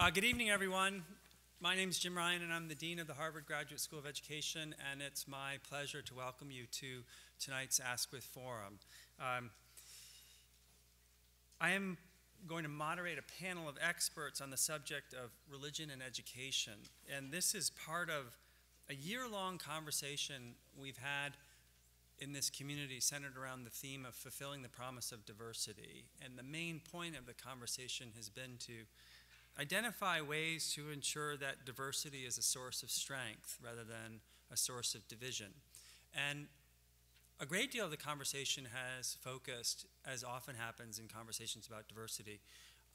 Uh, good evening, everyone. My name is Jim Ryan, and I'm the Dean of the Harvard Graduate School of Education, and it's my pleasure to welcome you to tonight's Askwith Forum. Um, I am going to moderate a panel of experts on the subject of religion and education, and this is part of a year long conversation we've had in this community centered around the theme of fulfilling the promise of diversity. And the main point of the conversation has been to identify ways to ensure that diversity is a source of strength rather than a source of division. And a great deal of the conversation has focused, as often happens in conversations about diversity,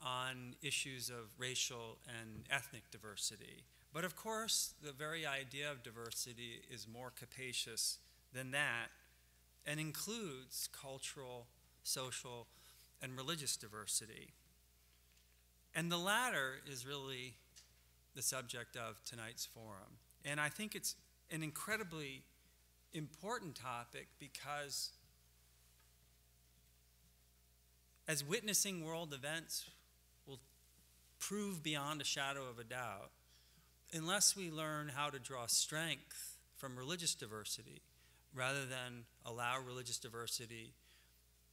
on issues of racial and ethnic diversity. But of course, the very idea of diversity is more capacious than that and includes cultural, social, and religious diversity. And the latter is really the subject of tonight's forum. And I think it's an incredibly important topic because as witnessing world events will prove beyond a shadow of a doubt, unless we learn how to draw strength from religious diversity, rather than allow religious diversity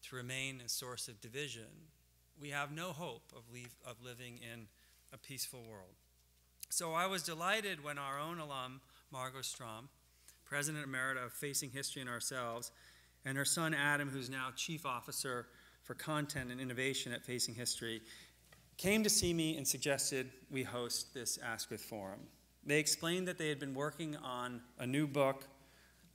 to remain a source of division, we have no hope of, leave, of living in a peaceful world. So I was delighted when our own alum, Margot Strom, President Emerita of Facing History and Ourselves, and her son Adam, who's now Chief Officer for Content and Innovation at Facing History, came to see me and suggested we host this Askwith Forum. They explained that they had been working on a new book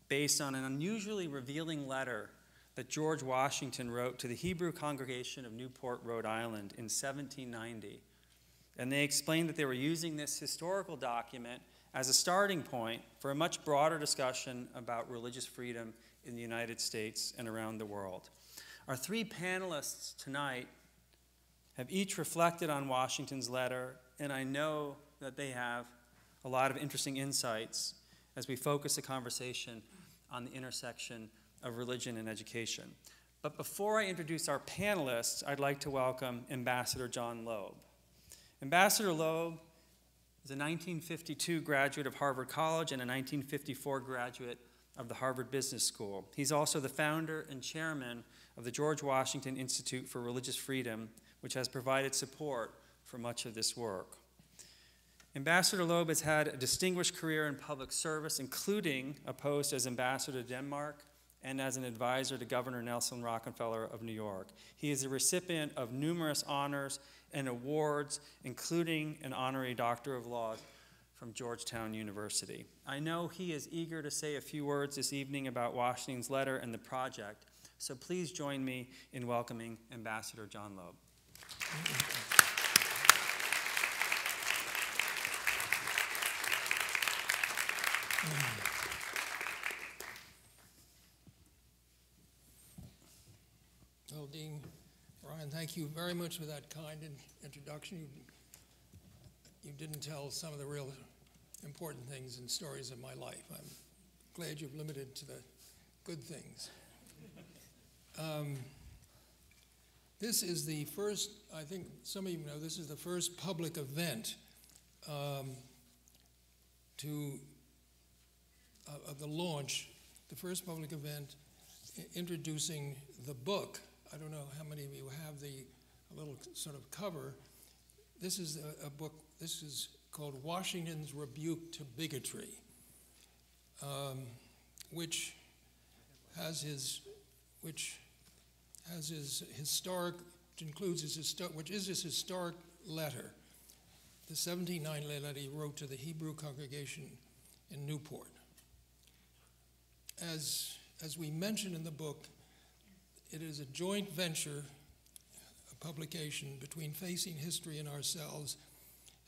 based on an unusually revealing letter that George Washington wrote to the Hebrew congregation of Newport, Rhode Island in 1790. And they explained that they were using this historical document as a starting point for a much broader discussion about religious freedom in the United States and around the world. Our three panelists tonight have each reflected on Washington's letter, and I know that they have a lot of interesting insights as we focus the conversation on the intersection of religion and education. But before I introduce our panelists, I'd like to welcome Ambassador John Loeb. Ambassador Loeb is a 1952 graduate of Harvard College and a 1954 graduate of the Harvard Business School. He's also the founder and chairman of the George Washington Institute for Religious Freedom, which has provided support for much of this work. Ambassador Loeb has had a distinguished career in public service, including a post as ambassador to Denmark and as an advisor to Governor Nelson Rockefeller of New York. He is a recipient of numerous honors and awards, including an honorary Doctor of Laws from Georgetown University. I know he is eager to say a few words this evening about Washington's letter and the project, so please join me in welcoming Ambassador John Loeb Dean Ryan, thank you very much for that kind in- introduction. You, you didn't tell some of the real important things and stories of my life. I'm glad you've limited to the good things. Um, this is the first, I think some of you know, this is the first public event um, to uh, of the launch, the first public event introducing the book. I don't know how many of you have the little sort of cover. This is a, a book. This is called Washington's Rebuke to Bigotry, um, which has his which has his historic, which includes his historic, which is his historic letter, the 1790 letter he wrote to the Hebrew congregation in Newport. As, as we mentioned in the book, it is a joint venture, a publication between Facing History and ourselves,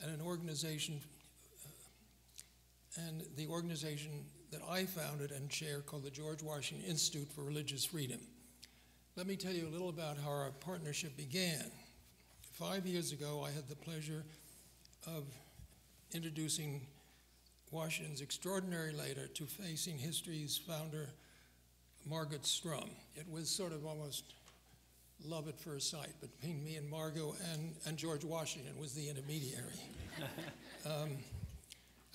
and an organization, uh, and the organization that I founded and chair called the George Washington Institute for Religious Freedom. Let me tell you a little about how our partnership began. Five years ago, I had the pleasure of introducing Washington's extraordinary letter to Facing History's founder, Margaret Strom. It was sort of almost love at first sight between me and Margot, and, and George Washington was the intermediary. um,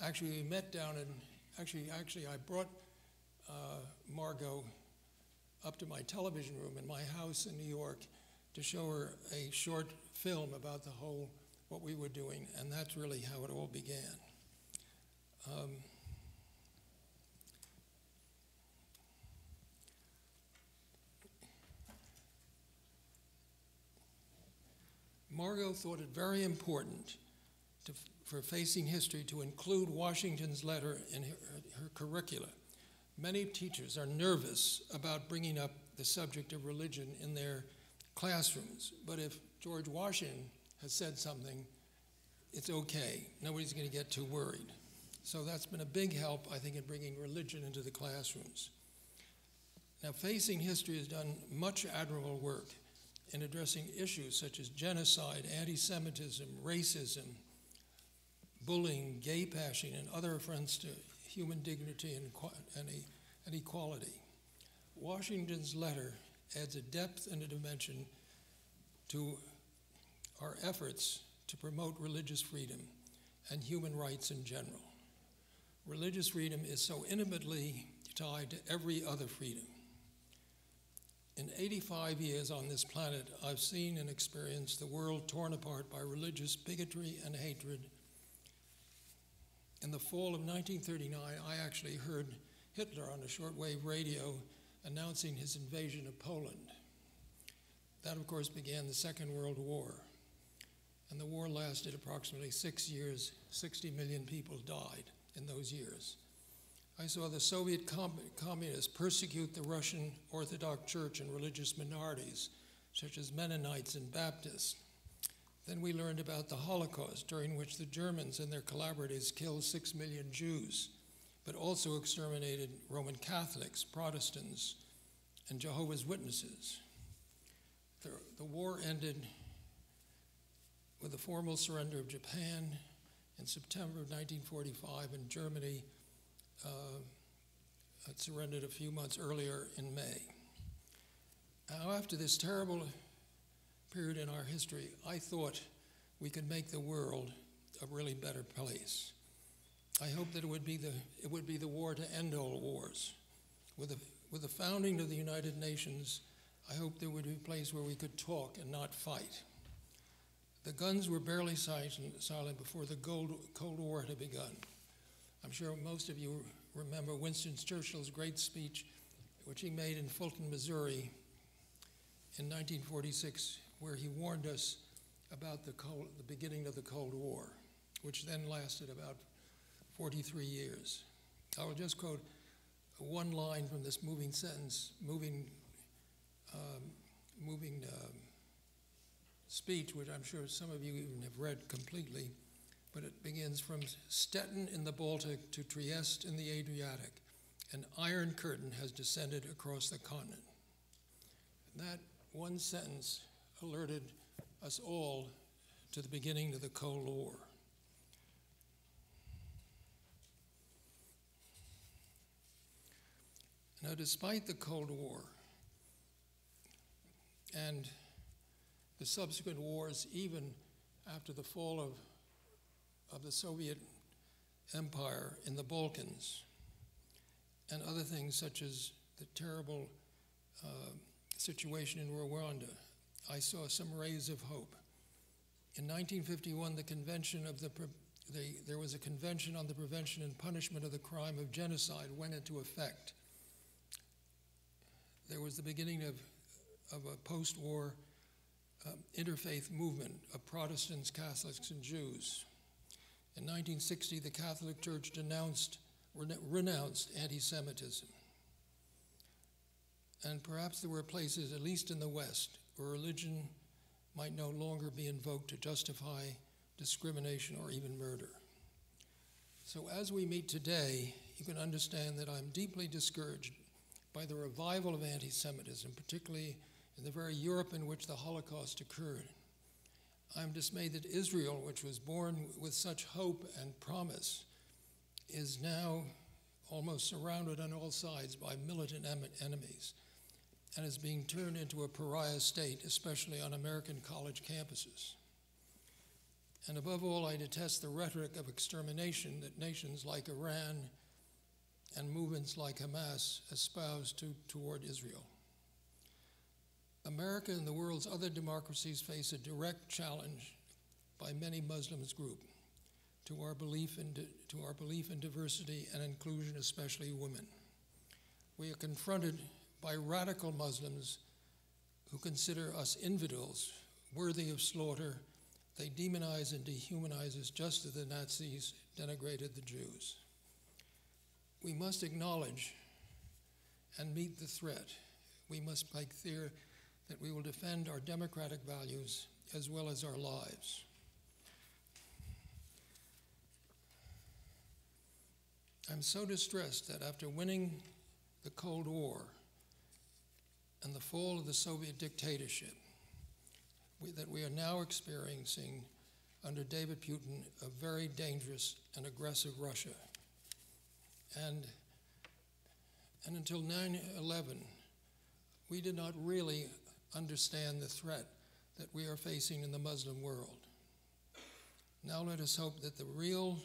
actually, we met down in, actually, actually I brought uh, Margot up to my television room in my house in New York to show her a short film about the whole, what we were doing, and that's really how it all began. Um, Margot thought it very important to, for facing history to include Washington's letter in her, her curricula. Many teachers are nervous about bringing up the subject of religion in their classrooms, but if George Washington has said something, it's okay. Nobody's going to get too worried. So that's been a big help, I think, in bringing religion into the classrooms. Now, Facing History has done much admirable work in addressing issues such as genocide, anti Semitism, racism, bullying, gay bashing, and other affronts to human dignity and, and equality. Washington's letter adds a depth and a dimension to our efforts to promote religious freedom and human rights in general. Religious freedom is so intimately tied to every other freedom. In 85 years on this planet, I've seen and experienced the world torn apart by religious bigotry and hatred. In the fall of 1939, I actually heard Hitler on a shortwave radio announcing his invasion of Poland. That, of course, began the Second World War. And the war lasted approximately six years. 60 million people died in those years. I saw the Soviet com- communists persecute the Russian Orthodox Church and religious minorities, such as Mennonites and Baptists. Then we learned about the Holocaust, during which the Germans and their collaborators killed six million Jews, but also exterminated Roman Catholics, Protestants, and Jehovah's Witnesses. The, the war ended with the formal surrender of Japan in September of 1945, and Germany Uh, had surrendered a few months earlier in May. Now, after this terrible period in our history, I thought we could make the world a really better place. I hoped that it would be the, it would be the war to end all wars. With the, with the founding of the United Nations, I hoped there would be a place where we could talk and not fight. The guns were barely silent before the Cold War had begun. I'm sure most of you remember Winston Churchill's great speech, which he made in Fulton, Missouri in 1946, where he warned us about the, cold, the beginning of the Cold War, which then lasted about 43 years. I will just quote one line from this moving sentence, moving, um, moving um, speech, which I'm sure some of you even have read completely but it begins from Stettin in the Baltic to Trieste in the Adriatic. An iron curtain has descended across the continent. And that one sentence alerted us all to the beginning of the Cold War. Now, despite the Cold War and the subsequent wars, even after the fall of of the Soviet Empire in the Balkans and other things such as the terrible uh, situation in Rwanda, I saw some rays of hope. In 1951, the convention of the, the, there was a convention on the prevention and punishment of the crime of genocide went into effect. There was the beginning of, of a post-war um, interfaith movement of Protestants, Catholics, and Jews. In 1960, the Catholic Church denounced, renounced anti Semitism. And perhaps there were places, at least in the West, where religion might no longer be invoked to justify discrimination or even murder. So, as we meet today, you can understand that I'm deeply discouraged by the revival of anti Semitism, particularly in the very Europe in which the Holocaust occurred. I'm dismayed that Israel, which was born with such hope and promise, is now almost surrounded on all sides by militant enemies. and is being turned into a pariah state, especially on American college campuses. And above all, I detest the rhetoric of extermination that nations like Iran and movements like Hamas espouse to, toward Israel. America and the world's other democracies face a direct challenge by many Muslims group to our belief in, to our belief in diversity and inclusion, especially women. We are confronted by radical Muslims who consider us infidels worthy of slaughter. They demonize and dehumanize us just as the Nazis denigrated the Jews. We must acknowledge and meet the threat. We must make clear that we will defend our democratic values as well as our lives. I'm so distressed that after winning the Cold War and the fall of the Soviet dictatorship, we, that we are now experiencing under David Putin a very dangerous and aggressive Russia. And, and until 9 11, we did not really understand the threat that we are facing in the Muslim world. Now let us hope that the real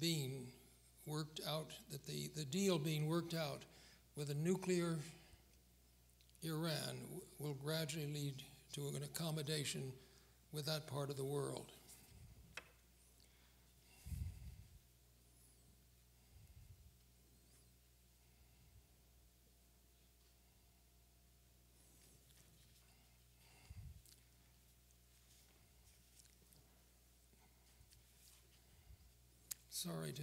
being worked out, that the, the deal being worked out with a nuclear Iran will gradually lead to an accommodation with that part of the world. Sorry to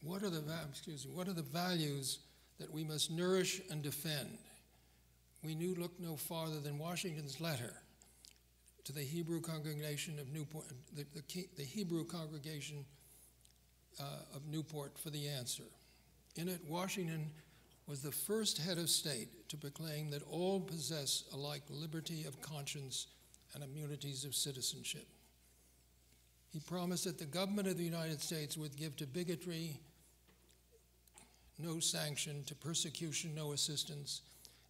What are the excuse me, what are the values that we must nourish and defend? We knew look no farther than Washington's letter to the Hebrew congregation of Newport, the, the, the Hebrew congregation uh, of Newport for the answer. In it, Washington was the first head of state to proclaim that all possess alike liberty of conscience and immunities of citizenship. He promised that the government of the United States would give to bigotry no sanction, to persecution no assistance.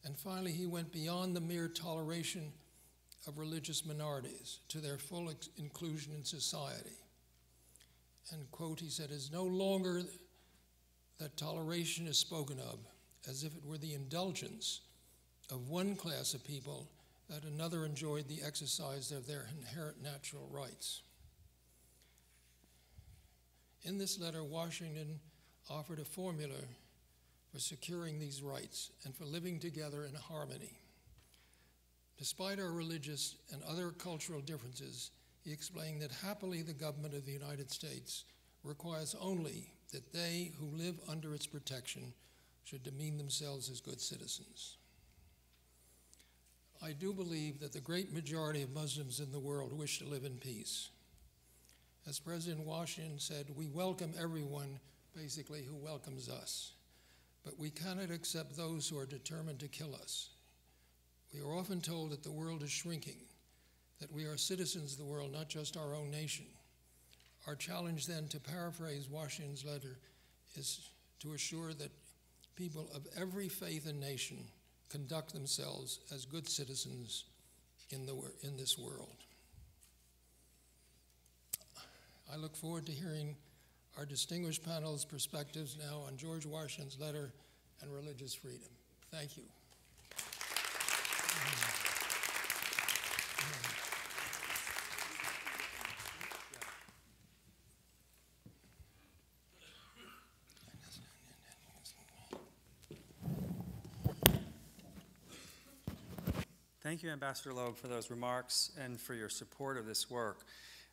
And finally, he went beyond the mere toleration of religious minorities to their full inclusion in society. And, quote, he said, is no longer that toleration is spoken of as if it were the indulgence of one class of people that another enjoyed the exercise of their inherent natural rights. In this letter, Washington offered a formula for securing these rights and for living together in harmony. Despite our religious and other cultural differences, he explained that happily the government of the United States requires only that they who live under its protection should demean themselves as good citizens. I do believe that the great majority of Muslims in the world wish to live in peace. As President Washington said, we welcome everyone basically, who welcomes us. But we cannot accept those who are determined to kill us. We are often told that the world is shrinking, that we are citizens of the world, not just our own nation. Our challenge, then, to paraphrase Washington's letter, is to assure that people of every faith and nation conduct themselves as good citizens in, the, in this world. I look forward to hearing our distinguished panel's perspectives now on George Washington's letter and religious freedom. Thank you. Thank you, Ambassador Loeb, for those remarks and for your support of this work.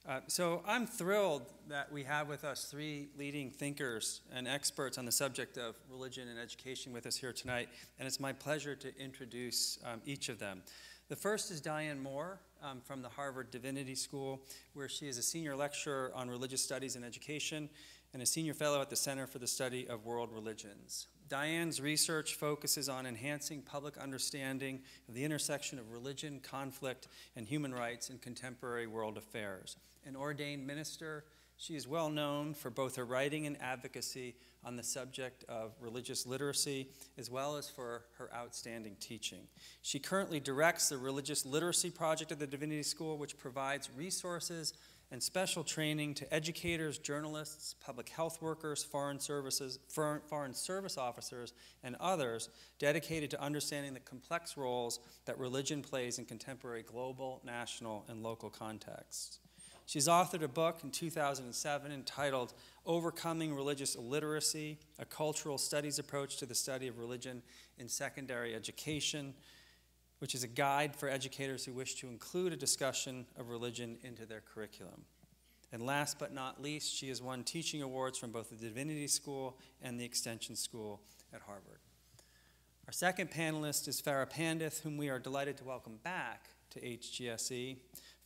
Uh, so I'm thrilled that we have with us three leading thinkers and experts on the subject of religion and education with us here tonight, and it's my pleasure to introduce um, each of them. The first is Diane Moore um, from the Harvard Divinity School, where she is a senior lecturer on religious studies and education and a senior fellow at the Center for the Study of World Religions. Diane's research focuses on enhancing public understanding of the intersection of religion, conflict, and human rights in contemporary world affairs. An ordained minister She is well known for both her writing and advocacy on the subject of religious literacy, as well as for her outstanding teaching. She currently directs the Religious Literacy Project at the Divinity School, which provides resources and special training to educators, journalists, public health workers, foreign services, foreign service officers, and others dedicated to understanding the complex roles that religion plays in contemporary global, national, and local contexts. She's authored a book in 2007 entitled Overcoming Religious Illiteracy A Cultural Studies Approach to the Study of Religion in Secondary Education, which is a guide for educators who wish to include a discussion of religion into their curriculum. And last but not least, she has won teaching awards from both the Divinity School and the Extension School at Harvard. Our second panelist is Farah Pandith, whom we are delighted to welcome back to HGSE.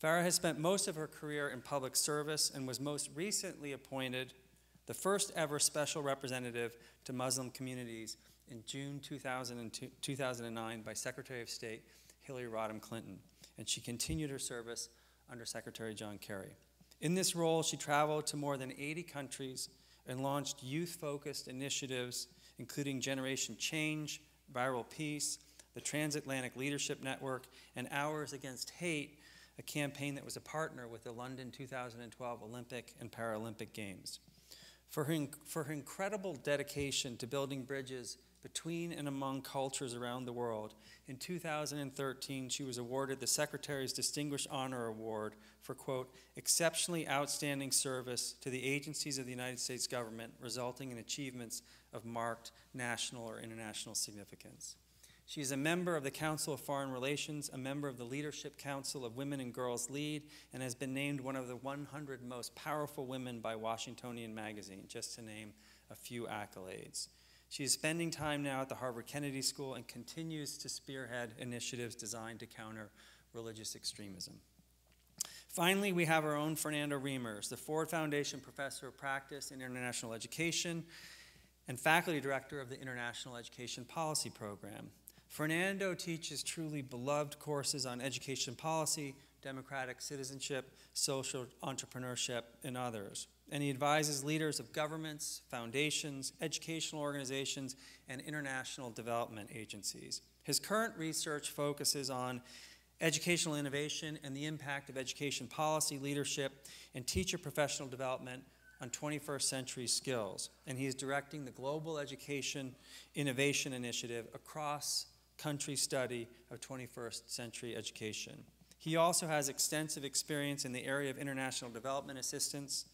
Farah has spent most of her career in public service and was most recently appointed the first ever special representative to Muslim communities in June 2009 by Secretary of State Hillary Rodham Clinton, and she continued her service under Secretary John Kerry. In this role, she traveled to more than 80 countries and launched youth focused initiatives, including Generation Change, Viral Peace, the Transatlantic Leadership Network, and Hours Against Hate a campaign that was a partner with the London 2012 Olympic and Paralympic Games. For her, for her incredible dedication to building bridges between and among cultures around the world, in 2013 she was awarded the Secretary's Distinguished Honor Award for, quote, exceptionally outstanding service to the agencies of the United States government, resulting in achievements of marked national or international significance. She is a member of the Council of Foreign Relations, a member of the Leadership Council of Women and Girls Lead, and has been named one of the 100 most powerful women by Washingtonian Magazine, just to name a few accolades. She is spending time now at the Harvard Kennedy School and continues to spearhead initiatives designed to counter religious extremism. Finally, we have our own Fernando Reimers, the Ford Foundation Professor of Practice in International Education and Faculty Director of the International Education Policy Program. Fernando teaches truly beloved courses on education policy, democratic citizenship, social entrepreneurship, and others. And he advises leaders of governments, foundations, educational organizations, and international development agencies. His current research focuses on educational innovation and the impact of education policy, leadership, and teacher professional development on 21st century skills. And he is directing the Global Education Innovation Initiative across country study of 21st century education. He also has extensive experience in the area of international development assistance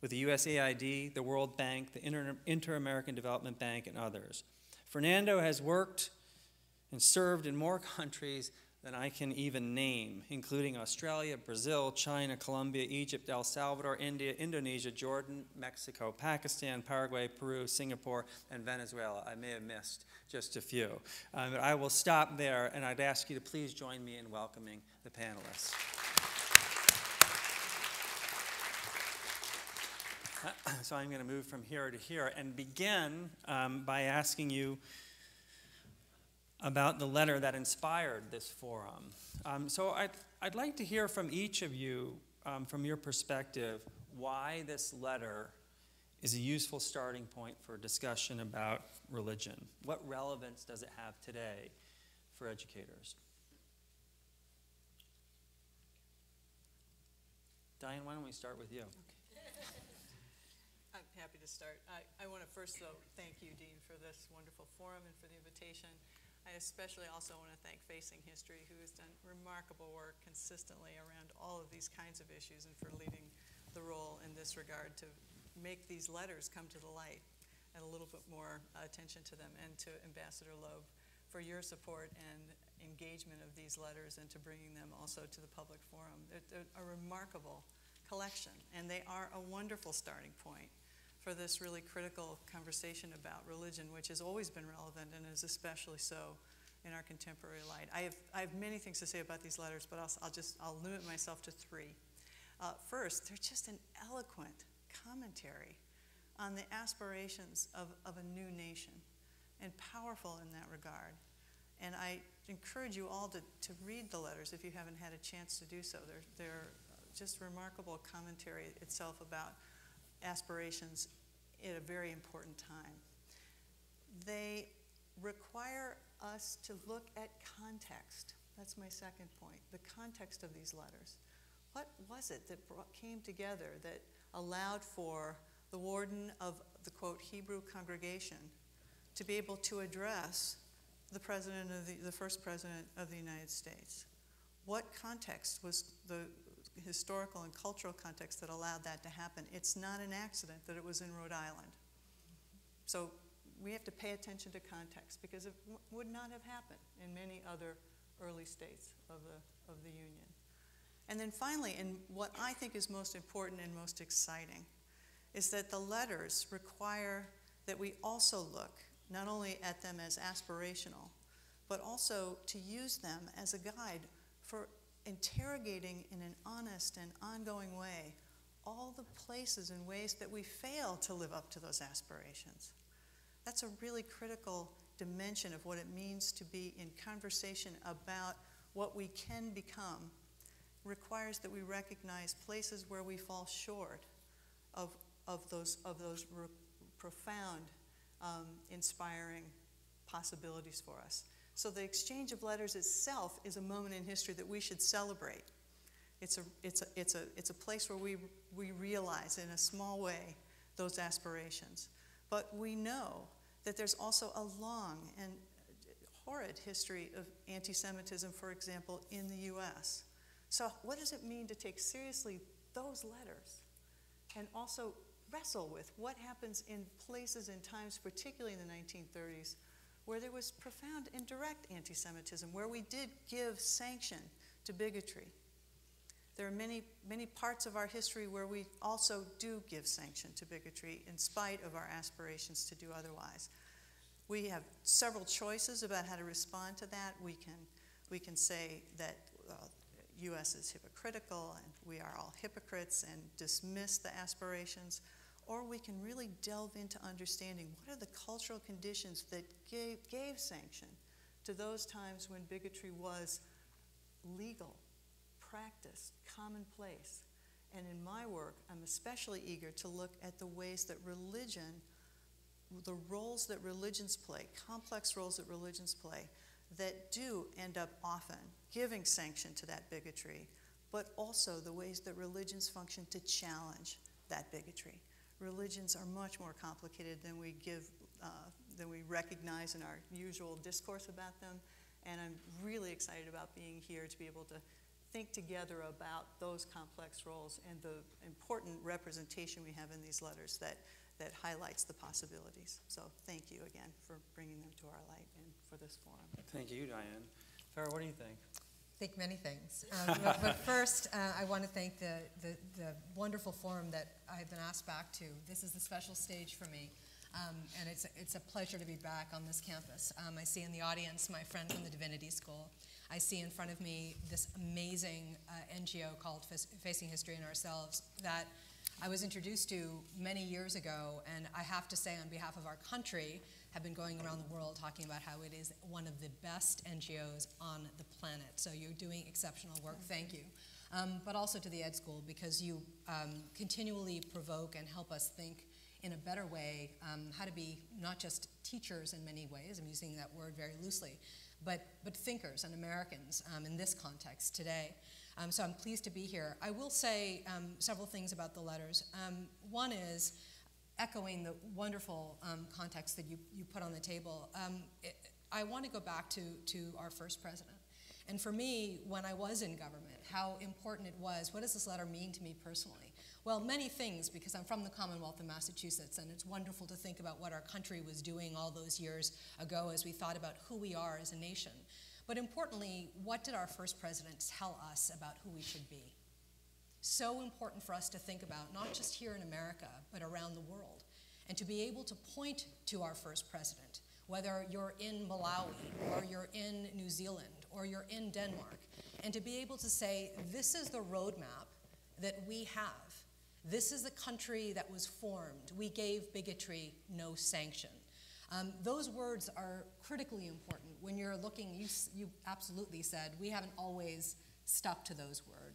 with the USAID, the World Bank, the Inter American Development Bank, and others. Fernando has worked and served in more countries than I can even name, including Australia, Brazil, China, Colombia, Egypt, El Salvador, India, Indonesia, Jordan, Mexico, Pakistan, Paraguay, Peru, Singapore, and Venezuela. I may have missed just a few. Um, I will stop there, and I'd ask you to please join me in welcoming the panelists. so I'm going to move from here to here and begin um, by asking you about the letter that inspired this forum. Um, so I'd, I'd like to hear from each of you, um, from your perspective, why this letter is a useful starting point for discussion about religion. What relevance does it have today for educators? Diane, why don't we start with you? Okay. I'm happy to start. I, I want to first, though, thank you, Dean, for this wonderful forum and for the invitation. I especially also want to thank Facing History, who has done remarkable work consistently around all of these kinds of issues and for leading the role in this regard to make these letters come to the light and a little bit more attention to them, and to Ambassador Loeb for your support and engagement of these letters and to bringing them also to the public forum. They're, they're a remarkable collection, and they are a wonderful starting point for this really critical conversation about religion, which has always been relevant and is especially so in our contemporary light. I have, I have many things to say about these letters, but I'll, I'll just I'll limit myself to three. Uh, first, they're just an eloquent commentary on the aspirations of, of a new nation and powerful in that regard. And I encourage you all to, to read the letters if you haven't had a chance to do so. They're, they're just remarkable commentary itself about aspirations at a very important time. They require us to look at context. That's my second point, the context of these letters. What was it that brought, came together that allowed for the warden of the quote Hebrew congregation to be able to address the president of the, the first president of the United States? What context was the historical and cultural context that allowed that to happen? It's not an accident that it was in Rhode Island. So we have to pay attention to context because it would not have happened in many other early states of the, of the Union. And then finally, and what I think is most important and most exciting, is that the letters require that we also look not only at them as aspirational, but also to use them as a guide for interrogating in an honest and ongoing way all the places and ways that we fail to live up to those aspirations. That's a really critical dimension of what it means to be in conversation about what we can become requires that we recognize places where we fall short of, of those, of those profound, um, inspiring possibilities for us. So the exchange of letters itself is a moment in history that we should celebrate. It's a, it's a, it's a, it's a place where we, we realize in a small way those aspirations. But we know that there's also a long and horrid history of anti Semitism, for example, in the US. So, what does it mean to take seriously those letters and also wrestle with what happens in places and times, particularly in the 1930s, where there was profound and direct anti Semitism, where we did give sanction to bigotry? There are many, many parts of our history where we also do give sanction to bigotry in spite of our aspirations to do otherwise. We have several choices about how to respond to that. We can, we can say that uh, U.S. is hypocritical and we are all hypocrites and dismiss the aspirations, or we can really delve into understanding what are the cultural conditions that gave, gave sanction to those times when bigotry was legal, practiced, commonplace. And in my work, I'm especially eager to look at the ways that religion, the roles that religions play, complex roles that religions play, that do end up often giving sanction to that bigotry, but also the ways that religions function to challenge that bigotry. Religions are much more complicated than we give, uh, than we recognize in our usual discourse about them. And I'm really excited about being here to be able to think together about those complex roles and the important representation we have in these letters that, that highlights the possibilities. So thank you again for bringing them to our light and for this forum. Thank you, Diane. Farah, what do you think? Think many things. Um, but, but first, uh, I want to thank the, the, the, wonderful forum that I've been asked back to. This is a special stage for me, um, and it's a, it's a pleasure to be back on this campus. Um, I see in the audience my friend from the Divinity School. I see in front of me this amazing uh, NGO called Facing History and Ourselves that I was introduced to many years ago, and I have to say, on behalf of our country, have been going around the world talking about how it is one of the best NGOs on the planet. So you're doing exceptional work. Thank you. Um, but also to the Ed School because you um, continually provoke and help us think in a better way um, how to be not just teachers in many ways, I'm using that word very loosely, but, but thinkers and Americans um, in this context today. Um, so I'm pleased to be here. I will say um, several things about the letters. one is, echoing the wonderful um, context that you, you put on the table, um, it, I want to go back to, to our first president. And for me, when I was in government, how important it was. What does this letter mean to me personally? Well, many things, because I'm from the Commonwealth of Massachusetts, and it's wonderful to think about what our country was doing all those years ago as we thought about who we are as a nation. But importantly, what did our first president tell us about who we should be? So important for us to think about, not just here in America, but around the world. And to be able to point to our first president, whether you're in Malawi, or you're in New Zealand, or you're in Denmark, and to be able to say, this is the roadmap that we have. This is the country that was formed. We gave bigotry no sanction. Um, those words are critically important when you're looking, you, you absolutely said, we haven't always stuck to those words.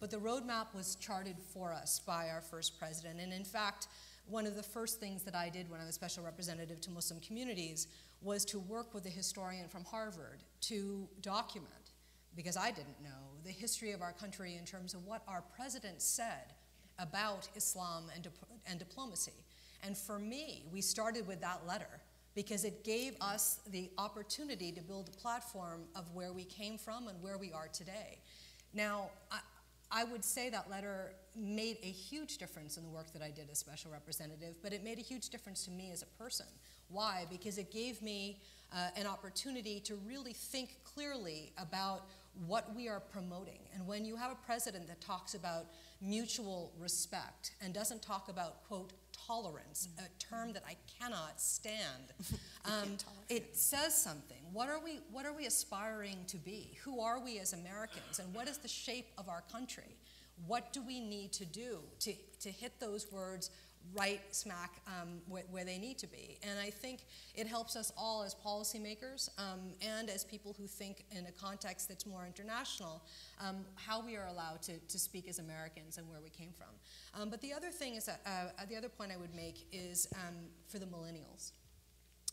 But the roadmap was charted for us by our first president. And in fact, one of the first things that I did when I was special representative to Muslim communities was to work with a historian from Harvard to document, because I didn't know, the history of our country in terms of what our president said about Islam and, and diplomacy. And for me, we started with that letter because it gave us the opportunity to build a platform of where we came from and where we are today. Now, I, I would say that letter made a huge difference in the work that I did as special representative, but it made a huge difference to me as a person. Why? Because it gave me uh, an opportunity to really think clearly about what we are promoting. And when you have a president that talks about mutual respect and doesn't talk about, quote, tolerance, a term that I cannot stand, um, it says something. What are, we, what are we aspiring to be? Who are we as Americans? And what is the shape of our country? What do we need to do to, to hit those words right smack um, where, where, they need to be. And I think it helps us all as policymakers um, and as people who think in a context that's more international, um, how we are allowed to, to speak as Americans and where we came from. Um, but the other thing is, that, uh, the other point I would make is um, for the millennials.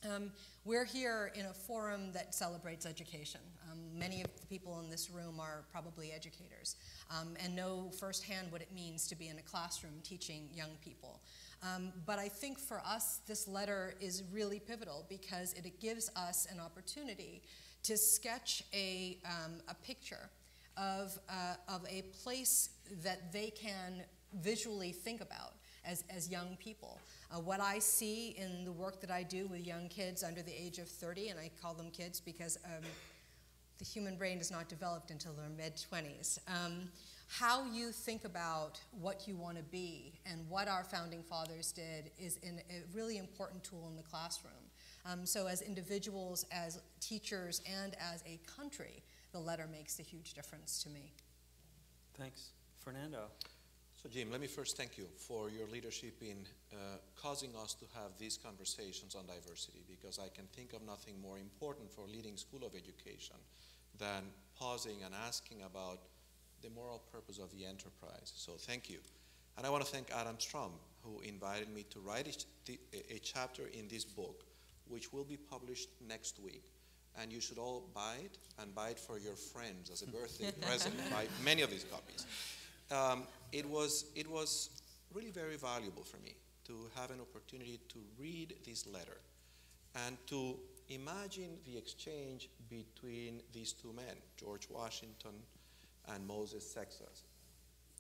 Um, we're here in a forum that celebrates education. Um, many of the people in this room are probably educators um, and know firsthand what it means to be in a classroom teaching young people. Um, but I think for us, this letter is really pivotal because it, it gives us an opportunity to sketch a, um, a picture of, uh, of a place that they can visually think about as, as young people. Uh, what I see in the work that I do with young kids under the age of 30, and I call them kids because um, the human brain is not developed until their mid 20s. Um, how you think about what you want to be and what our founding fathers did is a really important tool in the classroom. Um, so, as individuals, as teachers, and as a country, the letter makes a huge difference to me. Thanks. Fernando. So, Jim, let me first thank you for your leadership in uh, causing us to have these conversations on diversity because I can think of nothing more important for leading school of education than pausing and asking about the moral purpose of the enterprise. So, thank you. And I want to thank Adam Strom, who invited me to write a, a chapter in this book, which will be published next week. And you should all buy it and buy it for your friends as a birthday present. Buy many of these copies um, it, was, it was really very valuable for me to have an opportunity to read this letter and to imagine the exchange between these two men, George Washington and Moses Seixas,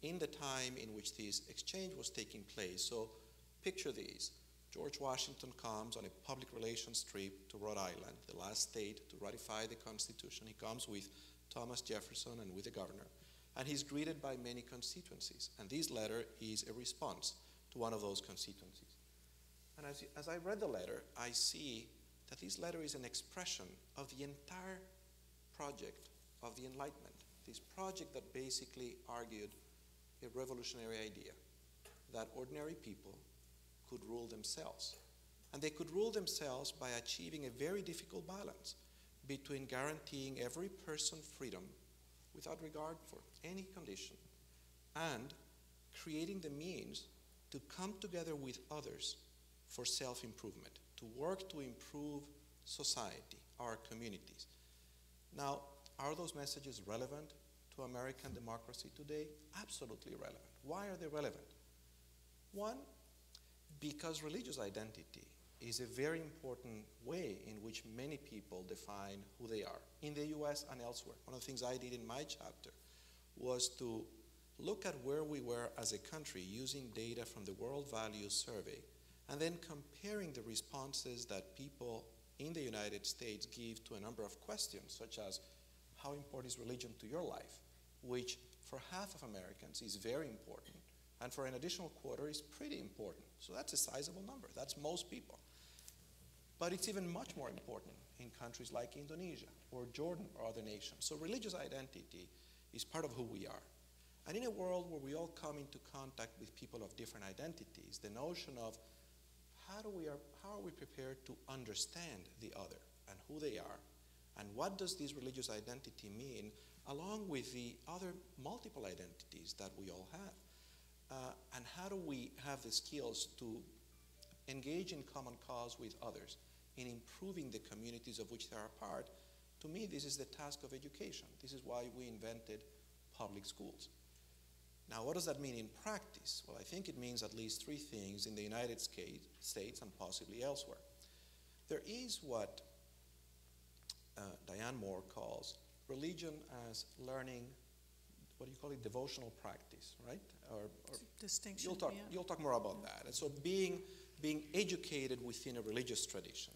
in the time in which this exchange was taking place. So picture these. George Washington comes on a public relations trip to Rhode Island, the last state to ratify the Constitution. He comes with Thomas Jefferson and with the governor and he's greeted by many constituencies. And this letter is a response to one of those constituencies. And as, as I read the letter, I see that this letter is an expression of the entire project of the Enlightenment. This project that basically argued a revolutionary idea that ordinary people could rule themselves. And they could rule themselves by achieving a very difficult balance between guaranteeing every person freedom without regard for any condition, and creating the means to come together with others for self improvement, to work to improve society, our communities. Now, are those messages relevant to American democracy today? Absolutely relevant. Why are they relevant? One, because religious identity is a very important way in which many people define who they are in the US and elsewhere. One of the things I did in my chapter was to look at where we were as a country using data from the World Values Survey and then comparing the responses that people in the United States give to a number of questions, such as how important is religion to your life, which for half of Americans is very important, and for an additional quarter is pretty important. So that's a sizable number. That's most people. But it's even much more important in countries like Indonesia or Jordan or other nations. So religious identity is part of who we are. And in a world where we all come into contact with people of different identities, the notion of how, do we are, how are we prepared to understand the other and who they are, and what does this religious identity mean along with the other multiple identities that we all have. Uh, and how do we have the skills to engage in common cause with others in improving the communities of which they are a part? To me, this is the task of education. This is why we invented public schools. Now, what does that mean in practice? Well, I think it means at least three things in the United States and possibly elsewhere. There is what uh, Diane Moore calls religion as learning, what do you call it, devotional practice, right? Or, or Distinction, you'll talk, yeah. you'll talk more about that. And so being, being educated within a religious tradition.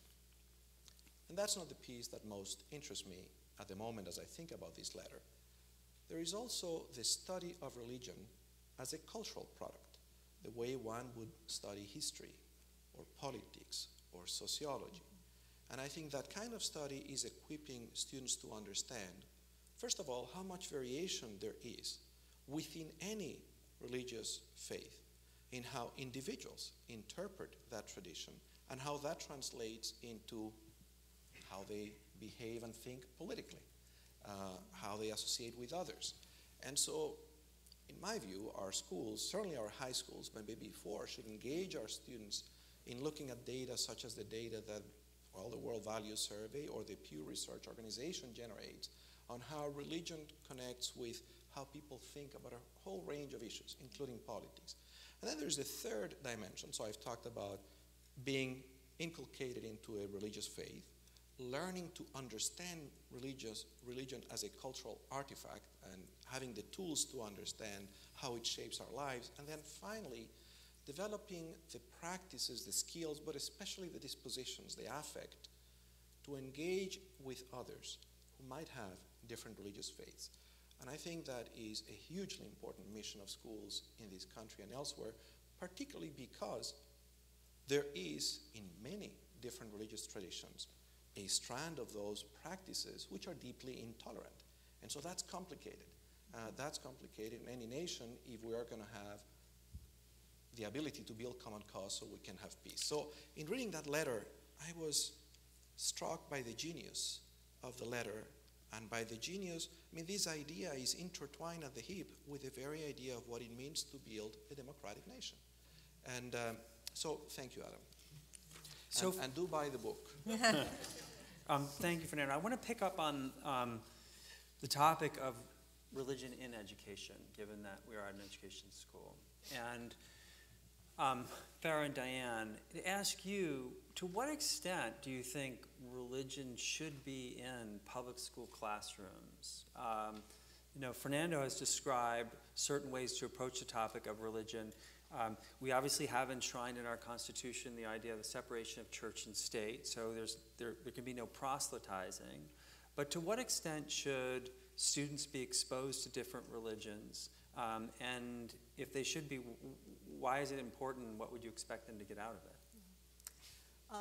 And that's not the piece that most interests me at the moment as I think about this letter. There is also the study of religion as a cultural product, the way one would study history or politics or sociology. And I think that kind of study is equipping students to understand, first of all, how much variation there is within any religious faith in how individuals interpret that tradition and how that translates into how they behave and think politically, uh, how they associate with others. And so, in my view, our schools, certainly our high schools, maybe before, should engage our students in looking at data such as the data that well, the World Values Survey or the Pew Research Organization generates on how religion connects with how people think about a whole range of issues, including politics. And then there's the third dimension. So I've talked about being inculcated into a religious faith, learning to understand religious, religion as a cultural artifact and having the tools to understand how it shapes our lives, and then finally, developing the practices, the skills, but especially the dispositions, the affect, to engage with others who might have different religious faiths. And I think that is a hugely important mission of schools in this country and elsewhere, particularly because there is, in many different religious traditions, a strand of those practices which are deeply intolerant. And so that's complicated. Uh, that's complicated in any nation if we are going to have the ability to build common cause so we can have peace. So, in reading that letter, I was struck by the genius of the letter and by the genius. I mean, this idea is intertwined at the hip with the very idea of what it means to build a democratic nation. And um, so, thank you, Adam. So- and, and do buy the book. Um, thank you, Fernando. I want to pick up on um, the topic of religion in education, given that we are an education school. And um, Farah and Diane, to ask you, to what extent do you think religion should be in public school classrooms? Um, you know, Fernando has described certain ways to approach the topic of religion. Um, we obviously have enshrined in our Constitution the idea of the separation of church and state, so there's, there, there can be no proselytizing. But to what extent should students be exposed to different religions? Um, and if they should be, why is it important? What would you expect them to get out of it? Uh,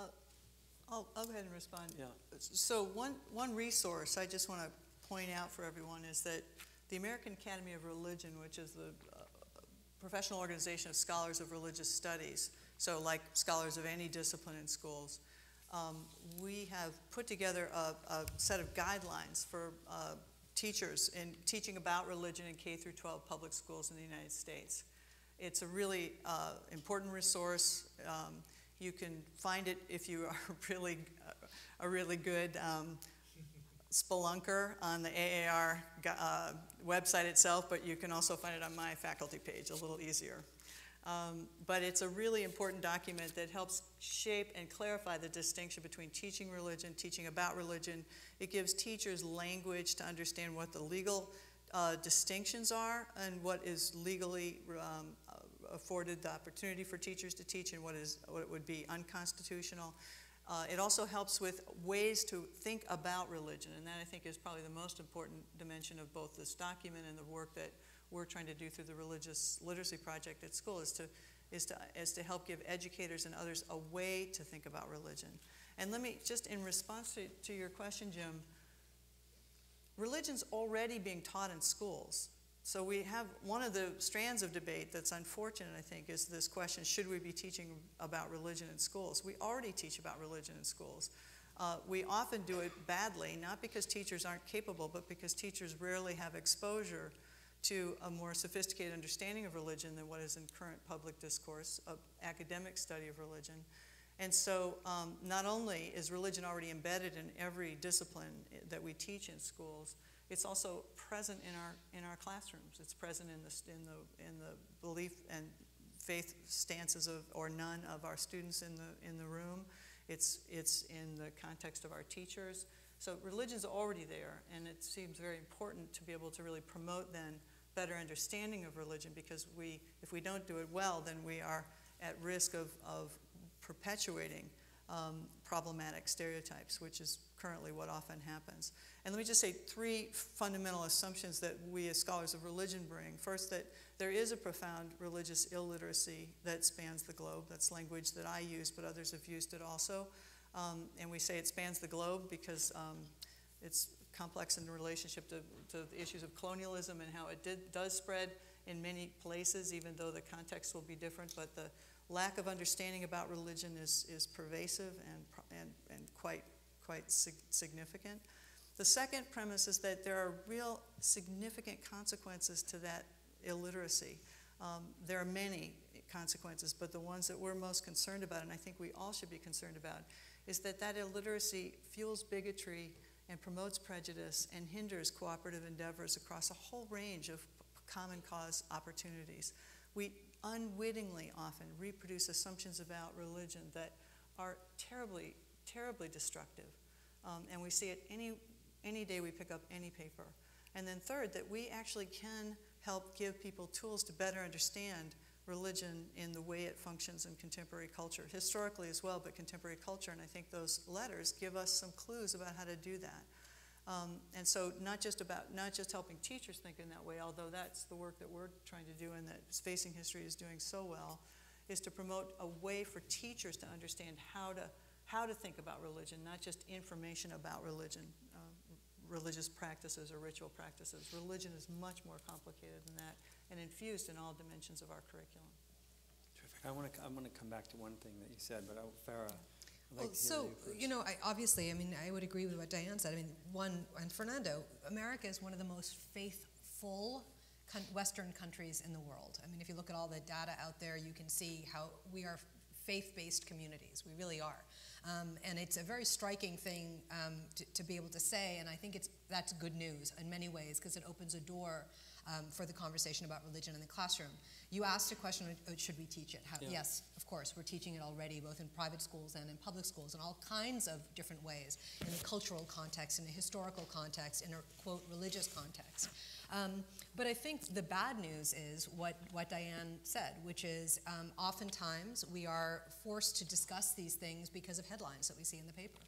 I'll, I'll go ahead and respond. Yeah. So one, one resource I just want to point out for everyone is that the American Academy of Religion, which is the uh, professional organization of scholars of religious studies, so like scholars of any discipline in schools, um, we have put together a, a set of guidelines for uh, teachers in teaching about religion in K through 12 public schools in the United States. It's a really uh, important resource. Um, you can find it if you are really a really good um, spelunker on the AAR uh, website itself, but you can also find it on my faculty page, a little easier. Um, but it's a really important document that helps shape and clarify the distinction between teaching religion, teaching about religion. It gives teachers language to understand what the legal uh, distinctions are and what is legally um, afforded the opportunity for teachers to teach and what is what would be unconstitutional. Uh, it also helps with ways to think about religion, and that I think is probably the most important dimension of both this document and the work that we're trying to do through the Religious Literacy Project at school is to, is to, is to help give educators and others a way to think about religion. And let me, just in response to, to your question, Jim, religion's already being taught in schools. So we have one of the strands of debate that's unfortunate, I think, is this question should we be teaching about religion in schools? We already teach about religion in schools. Uh, we often do it badly, not because teachers aren't capable, but because teachers rarely have exposure to a more sophisticated understanding of religion than what is in current public discourse, of academic study of religion. And so, um, not only is religion already embedded in every discipline that we teach in schools, it's also present in our in our classrooms. It's present in the in the in the belief and faith stances of or none of our students in the in the room. It's it's in the context of our teachers. So religion's already there, and it seems very important to be able to really promote then better understanding of religion because we if we don't do it well, then we are at risk of, of perpetuating um, problematic stereotypes, which is currently what often happens. And let me just say three fundamental assumptions that we as scholars of religion bring. First, that there is a profound religious illiteracy that spans the globe. That's language that I use, but others have used it also. Um, and we say it spans the globe because um, it's complex in relationship to, to the issues of colonialism and how it did, does spread in many places, even though the context will be different. But the lack of understanding about religion is, is pervasive and, and, and quite, quite sig- significant. The second premise is that there are real significant consequences to that illiteracy. Um, there are many consequences, but the ones that we're most concerned about, and I think we all should be concerned about, is that that illiteracy fuels bigotry and promotes prejudice and hinders cooperative endeavors across a whole range of common cause opportunities. We unwittingly often reproduce assumptions about religion that are terribly, terribly destructive. Um, and we see it any, any day we pick up any paper. And then, third, that we actually can help give people tools to better understand religion in the way it functions in contemporary culture, historically as well, but contemporary culture. And I think those letters give us some clues about how to do that. Um, and so, not just about not just helping teachers think in that way, although that's the work that we're trying to do and that Facing History is doing so well, is to promote a way for teachers to understand how to how to think about religion, not just information about religion, uh, religious practices or ritual practices. Religion is much more complicated than that and infused in all dimensions of our curriculum. Terrific. I want to I want to come back to one thing that you said, but I, Farah. I'd Well, like to hear so, you you know, I, obviously, I mean, I would agree with what Diane said. I mean, one, and Fernando, America is one of the most faithful con- Western countries in the world. I mean, if you look at all the data out there, you can see how we are faith-based communities. We really are. Um, and it's a very striking thing um, to, to be able to say, and I think it's, that's good news in many ways because it opens a door um, for the conversation about religion in the classroom. You asked a question, uh, should we teach it? How, Yeah. Yes, of course, we're teaching it already, both in private schools and in public schools, in all kinds of different ways, in a cultural context, in a historical context, in a quote religious context. Um, but I think the bad news is what, what Diane said, which is um, oftentimes we are forced to discuss these things because of headlines that we see in the paper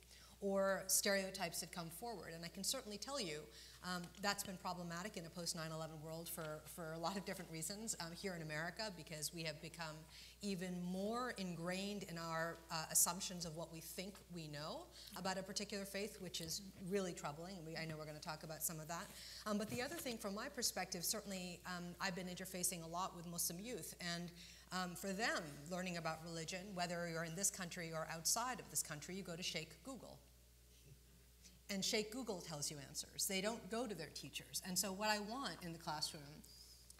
or stereotypes that come forward. And I can certainly tell you um, that's been problematic in a post 9 11 world for, for a lot of different reasons um, here in America because we have become even more ingrained in our uh, assumptions of what we think we know about a particular faith, which is really troubling. We, I know we're going to talk about some of that. Um, but the other thing, from my perspective, certainly um, I've been interfacing a lot with Muslim youth. And um, for them, learning about religion, whether you're in this country or outside of this country, you go to Sheikh Google. And Sheikh Google tells you answers. They don't go to their teachers. And so, what I want in the classroom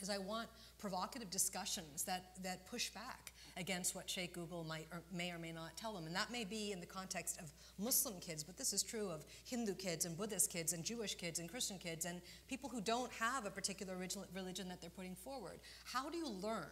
is I want provocative discussions that, that push back against what Sheikh Google might or may or may not tell them. And that may be in the context of Muslim kids, but this is true of Hindu kids and Buddhist kids and Jewish kids and Christian kids and people who don't have a particular religion that they're putting forward. How do you learn?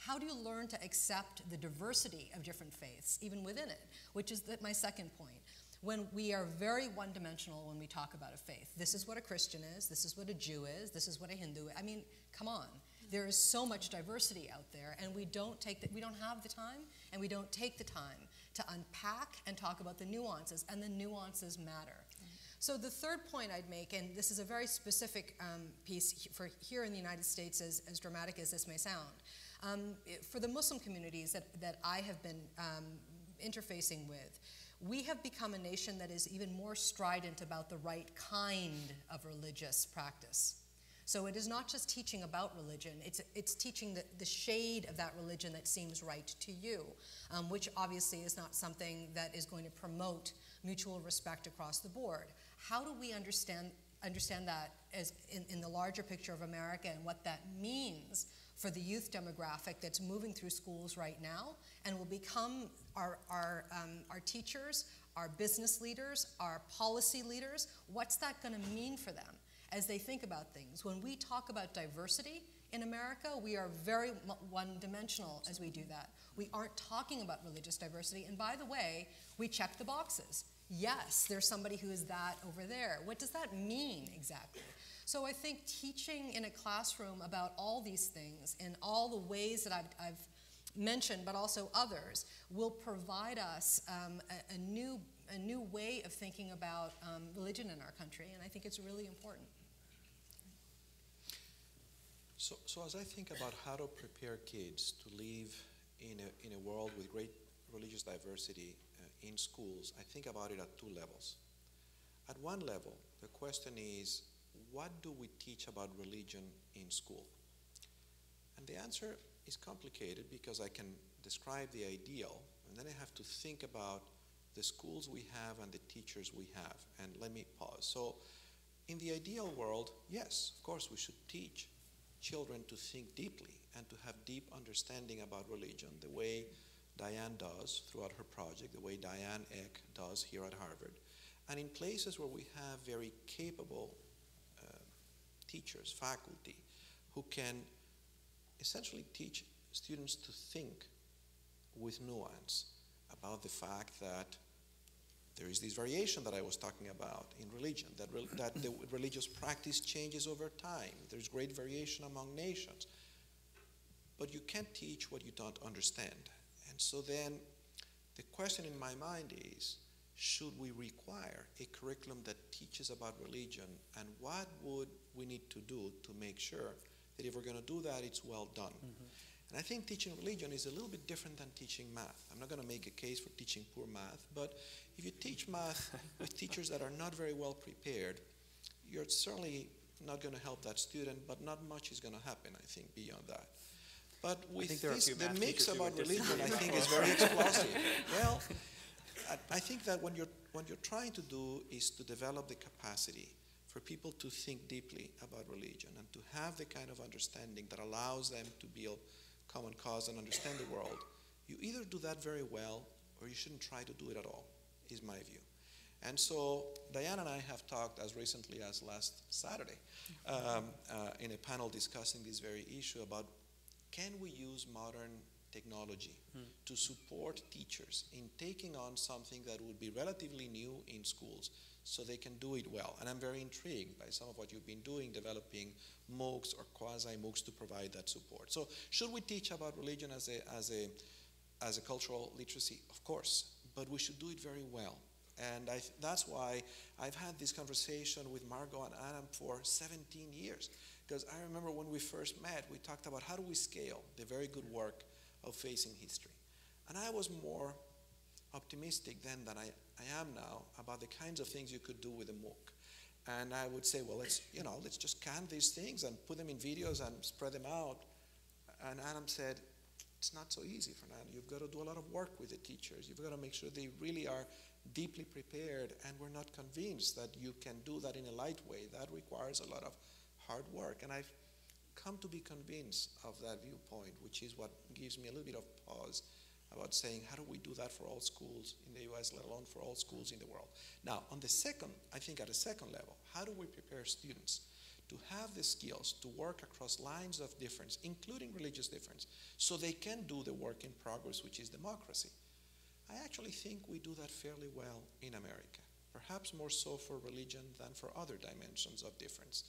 How do you learn to accept the diversity of different faiths, even within it? Which is the, my second point when we are very one dimensional when we talk about a faith. This is what a Christian is, this is what a Jew is, this is what a Hindu is. I mean, come on. There is so much diversity out there, and we don't take the, we don't have the time, and we don't take the time to unpack and talk about the nuances, and the nuances matter. So the third point I'd make, and this is a very specific um, piece for here in the United States, as, as dramatic as this may sound, um, for the Muslim communities that, that I have been um, interfacing with, we have become a nation that is even more strident about the right kind of religious practice. So it is not just teaching about religion, it's, it's teaching the, the shade of that religion that seems right to you, um, which obviously is not something that is going to promote mutual respect across the board. How do we understand, understand that as in, in the larger picture of America and what that means for the youth demographic that's moving through schools right now and will become our, our, um, our teachers, our business leaders, our policy leaders? What's that going to mean for them as they think about things? When we talk about diversity in America, we are very one dimensional as we do that. We aren't talking about religious diversity. And by the way, we check the boxes. Yes, there's somebody who is that over there. What does that mean exactly? So I think teaching in a classroom about all these things and all the ways that I've, I've mentioned, but also others, will provide us um, a, a, new, a new way of thinking about um, religion in our country, and I think it's really important. So, so as I think about how to prepare kids to live in a, in a world with great religious diversity uh, in schools, I think about it at two levels. At one level, the question is what do we teach about religion in school? And the answer is complicated because I can describe the ideal, and then I have to think about the schools we have and the teachers we have. And let me pause. So, in the ideal world, yes, of course, we should teach children to think deeply and to have deep understanding about religion, the way Diane does throughout her project, the way Diane Eck does here at Harvard. And in places where we have very capable teachers, faculty, who can essentially teach students to think with nuance about the fact that there is this variation that I was talking about in religion, that, re that the religious practice changes over time. There's great variation among nations. But you can't teach what you don't understand. And so then the question in my mind is should we require a curriculum that teaches about religion and what would we need to do to make sure that if we're going to do that it's well done mm-hmm. and i think teaching religion is a little bit different than teaching math i'm not going to make a case for teaching poor math but if you teach math with teachers that are not very well prepared you're certainly not going to help that student but not much is going to happen i think beyond that but with this, the mix about religion, I think, is very explosive. well, I think that what you're, what you're trying to do is to develop the capacity for people to think deeply about religion and to have the kind of understanding that allows them to build common cause and understand the world. You either do that very well or you shouldn't try to do it at all, is my view. And so Diane and I have talked as recently as last Saturday um, uh, in a panel discussing this very issue about can we use modern technology hmm. to support teachers in taking on something that would be relatively new in schools so they can do it well. And I'm very intrigued by some of what you've been doing, developing MOOCs or quasi-MOOCs to provide that support. So should we teach about religion as a, as a, as a cultural literacy? Of course, but we should do it very well. And I, that's why I've had this conversation with Margot and Adam for 17 years. Because I remember when we first met, we talked about how do we scale the very good work of facing history. And I was more optimistic then than I, I am now about the kinds of things you could do with a MOOC. And I would say, well, let's, you know, let's just can these things and put them in videos and spread them out. And Adam said, it's not so easy, Fernando. You've got to do a lot of work with the teachers. You've got to make sure they really are deeply prepared, and we're not convinced that you can do that in a light way. That requires a lot of hard work. And I've come to be convinced of that viewpoint, which is what gives me a little bit of pause about saying, how do we do that for all schools in the US, let alone for all schools in the world? Now, on the second, I think at a second level, how do we prepare students to have the skills to work across lines of difference, including religious difference, so they can do the work in progress, which is democracy? I actually think we do that fairly well in America, perhaps more so for religion than for other dimensions of difference.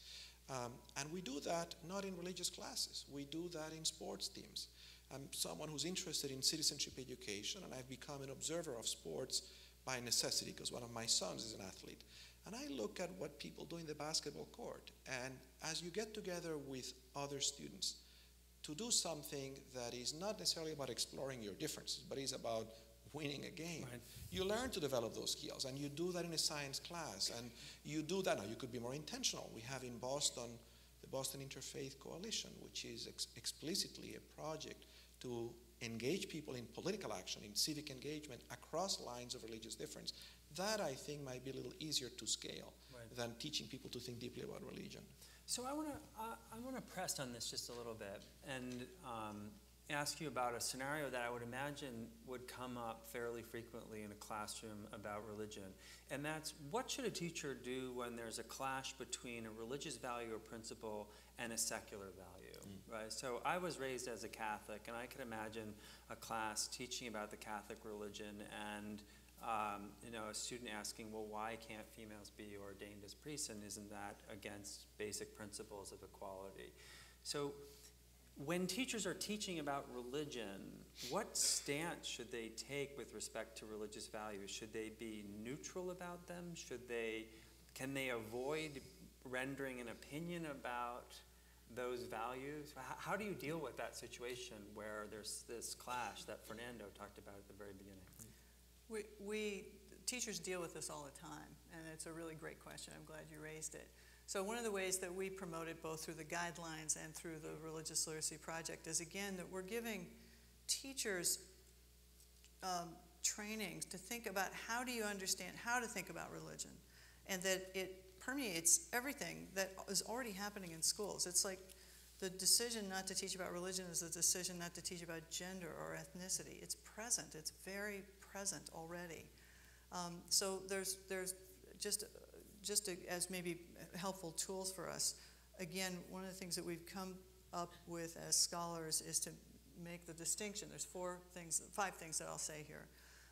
Um, and we do that not in religious classes, we do that in sports teams. I'm someone who's interested in citizenship education, and I've become an observer of sports by necessity because one of my sons is an athlete. And I look at what people do in the basketball court. And as you get together with other students to do something that is not necessarily about exploring your differences, but is about winning a game. Right. You learn to develop those skills, and you do that in a science class. And you do that now. You could be more intentional. We have in Boston the Boston Interfaith Coalition, which is ex- explicitly a project to engage people in political action, in civic engagement across lines of religious difference. That I think might be a little easier to scale Right. than teaching people to think deeply about religion. So I want to uh, I want to press on this just a little bit and um, ask you about a scenario that I would imagine would come up fairly frequently in a classroom about religion, and that's what should a teacher do when there's a clash between a religious value or principle and a secular value, right? So I was raised as a Catholic, and I could imagine a class teaching about the Catholic religion and um, you know, a student asking, well, why can't females be ordained as priests, and isn't that against basic principles of equality? So, when teachers are teaching about religion, what stance should they take with respect to religious values? Should they be neutral about them? Should they, can they avoid rendering an opinion about those values? How do you deal with that situation where there's this clash that Fernando talked about at the very beginning? We, we, teachers deal with this all the time, and it's a really great question. I'm glad you raised it. So one of the ways that we promote it both through the guidelines and through the Religious Literacy Project is again that we're giving teachers um, trainings to think about how do you understand how to think about religion, and that it permeates everything that is already happening in schools. It's like the decision not to teach about religion is the decision not to teach about gender or ethnicity. It's present. It's very present already. Um, so there's there's just just to, as maybe helpful tools for us. Again, one of the things that we've come up with as scholars is to make the distinction. There's four things, five things that I'll say here.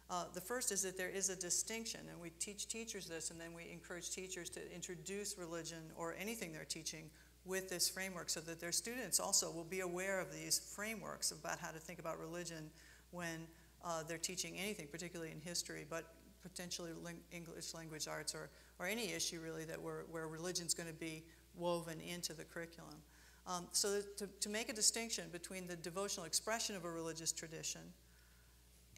Uh, the first is that there is a distinction, and we teach teachers this, and then we encourage teachers to introduce religion or anything they're teaching with this framework so that their students also will be aware of these frameworks about how to think about religion when uh, they're teaching anything, particularly in history, but potentially English language arts or, or any issue really that where, where religion's going to be woven into the curriculum. Um, so to, to make a distinction between the devotional expression of a religious tradition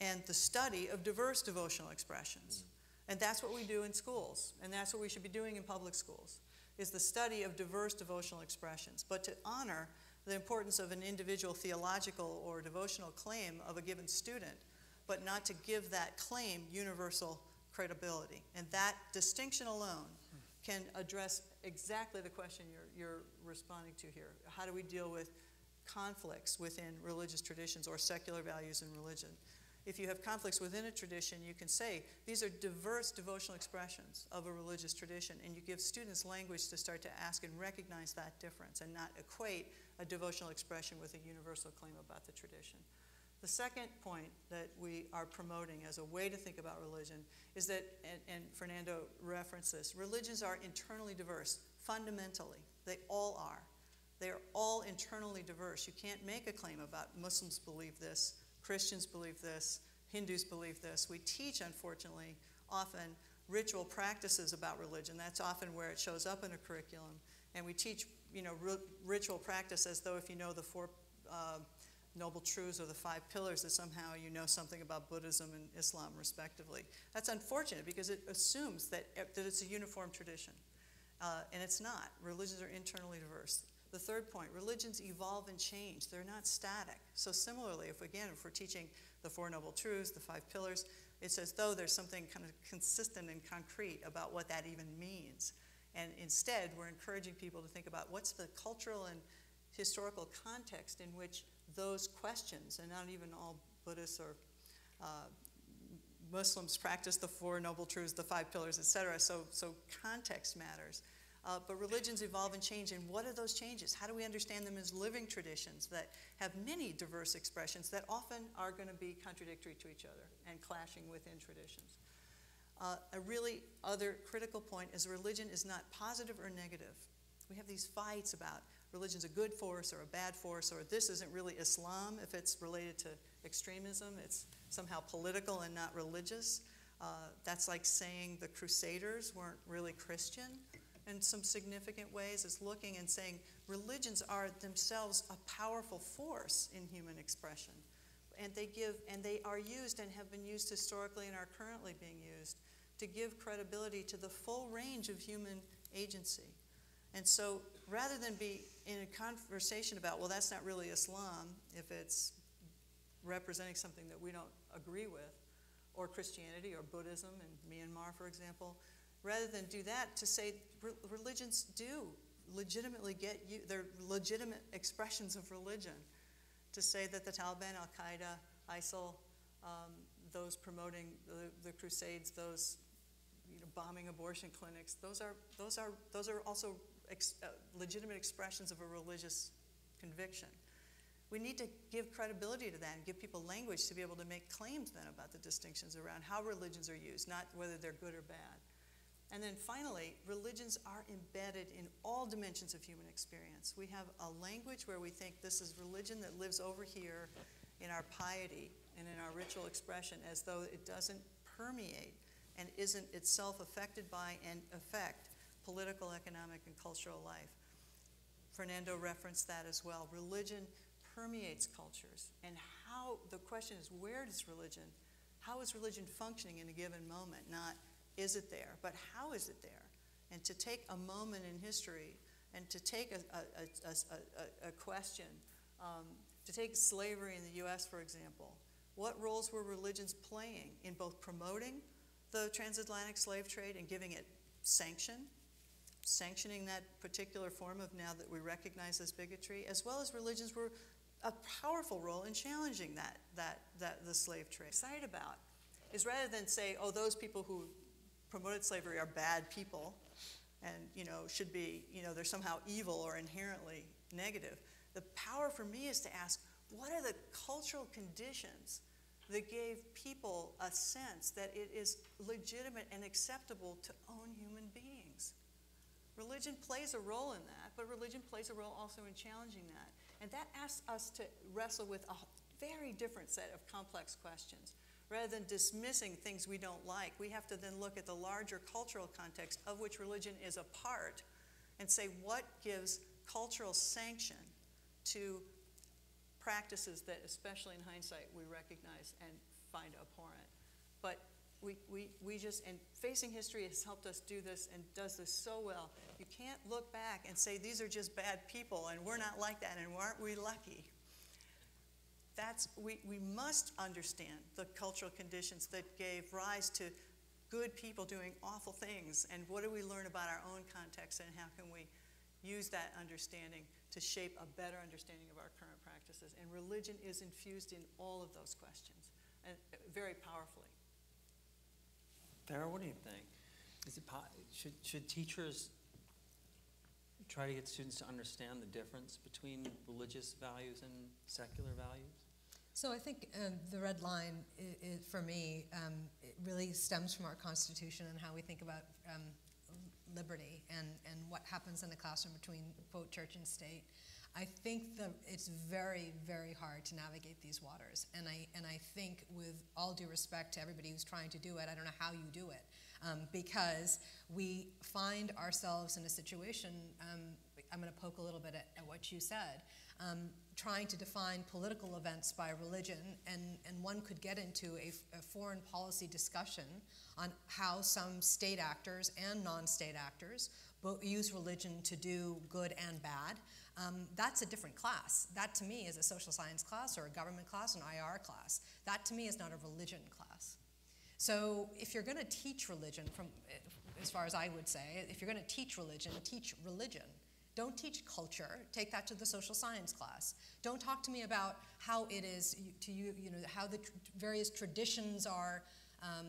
and the study of diverse devotional expressions. And that's what we do in schools, and that's what we should be doing in public schools, is the study of diverse devotional expressions. But to honor the importance of an individual theological or devotional claim of a given student, but not to give that claim universal credibility. And that distinction alone can address exactly the question you're, you're responding to here. How do we deal with conflicts within religious traditions or secular values in religion? If you have conflicts within a tradition, you can say these are diverse devotional expressions of a religious tradition, and you give students language to start to ask and recognize that difference and not equate a devotional expression with a universal claim about the tradition. The second point that we are promoting as a way to think about religion is that, and, and Fernando referenced this, religions are internally diverse, fundamentally. They all are. They are all internally diverse. You can't make a claim about Muslims believe this, Christians believe this, Hindus believe this. We teach, unfortunately, often ritual practices about religion. That's often where it shows up in a curriculum. And we teach, you know, ri- ritual practice as though if you know the four uh, noble truths or the five pillars, that somehow you know something about Buddhism and Islam, respectively. That's unfortunate because it assumes that, that it's a uniform tradition. Uh, and it's not. Religions are internally diverse. The third point religions evolve and change, they're not static. So, similarly, if again, if we're teaching the Four Noble Truths, the five pillars, it's as though there's something kind of consistent and concrete about what that even means. And instead, we're encouraging people to think about what's the cultural and historical context in which those questions, and not even all Buddhists or uh, Muslims practice the Four Noble Truths, the five pillars, etc. So, so context matters. Uh, but religions evolve and change, and what are those changes? How do we understand them as living traditions that have many diverse expressions that often are going to be contradictory to each other and clashing within traditions? Uh, a really other critical point is religion is not positive or negative. We have these fights about religion's a good force or a bad force, or this isn't really Islam if it's related to extremism. It's somehow political and not religious. Uh, that's like saying the Crusaders weren't really Christian in some significant ways. It's looking and saying religions are themselves a powerful force in human expression. And they give and they are used and have been used historically and are currently being used to give credibility to the full range of human agency. And so rather than be in a conversation about, well, that's not really Islam if it's representing something that we don't agree with, or Christianity or Buddhism in Myanmar, for example, rather than do that, to say re- religions do legitimately get you, they're legitimate expressions of religion. To say that the Taliban, Al Qaeda, ISIL, um, those promoting the, the Crusades, those you know, bombing abortion clinics, those are, those are, those are also ex, uh, legitimate expressions of a religious conviction. We need to give credibility to that and give people language to be able to make claims then about the distinctions around how religions are used, not whether they're good or bad. And then finally, religions are embedded in all dimensions of human experience. We have a language where we think this is religion that lives over here in our piety and in our ritual expression as though it doesn't permeate and isn't itself affected by and affect political, economic, and cultural life. Fernando referenced that as well. Religion permeates cultures. And how, the question is, where does religion, how is religion functioning in a given moment? Not, is it there, but how is it there? And to take a moment in history and to take a, a, a, a, question, um, to take slavery in the US, for example, what roles were religions playing in both promoting the transatlantic slave trade and giving it sanction, sanctioning that particular form of now that we recognize as bigotry, as well as religions were a powerful role in challenging that, that, that the slave trade. Excited about is rather than say, oh, those people who promoted slavery are bad people and, you know, should be, you know, they're somehow evil or inherently negative. The power for me is to ask, what are the cultural conditions that gave people a sense that it is legitimate and acceptable to own human beings? Religion plays a role in that, but religion plays a role also in challenging that. And that asks us to wrestle with a very different set of complex questions. Rather than dismissing things we don't like, we have to then look at the larger cultural context of which religion is a part and say what gives cultural sanction to practices that, especially in hindsight, we recognize and find abhorrent. But we, we, we just, and facing history has helped us do this and does this so well. You can't look back and say these are just bad people and we're not like that and aren't we lucky? That's, we, we must understand the cultural conditions that gave rise to good people doing awful things and what do we learn about our own context and how can we use that understanding to shape a better understanding of our current practices. And religion is infused in all of those questions and uh, very powerfully. Farah, what do you think? Is it should, should teachers try to get students to understand the difference between religious values and secular values? So I think um, the red line, for me, um, it really stems from our Constitution and how we think about um, liberty and, and what happens in the classroom between, quote, church and state. I think that it's very, very hard to navigate these waters. And I, and I think, with all due respect to everybody who's trying to do it, I don't know how you do it. Um, because we find ourselves in a situation, um, I'm going to poke a little bit at, at what you said, um, trying to define political events by religion, and, and one could get into a, a foreign policy discussion on how some state actors and non state actors use religion to do good and bad. Um, that's a different class. That to me is a social science class or a government class, an IR class. That to me is not a religion class. So if you're going to teach religion, from as far as I would say, if you're going to teach religion, teach religion. Don't teach culture. Take that to the social science class. Don't talk to me about how it is to you, you know, how the tr- various traditions are. Um,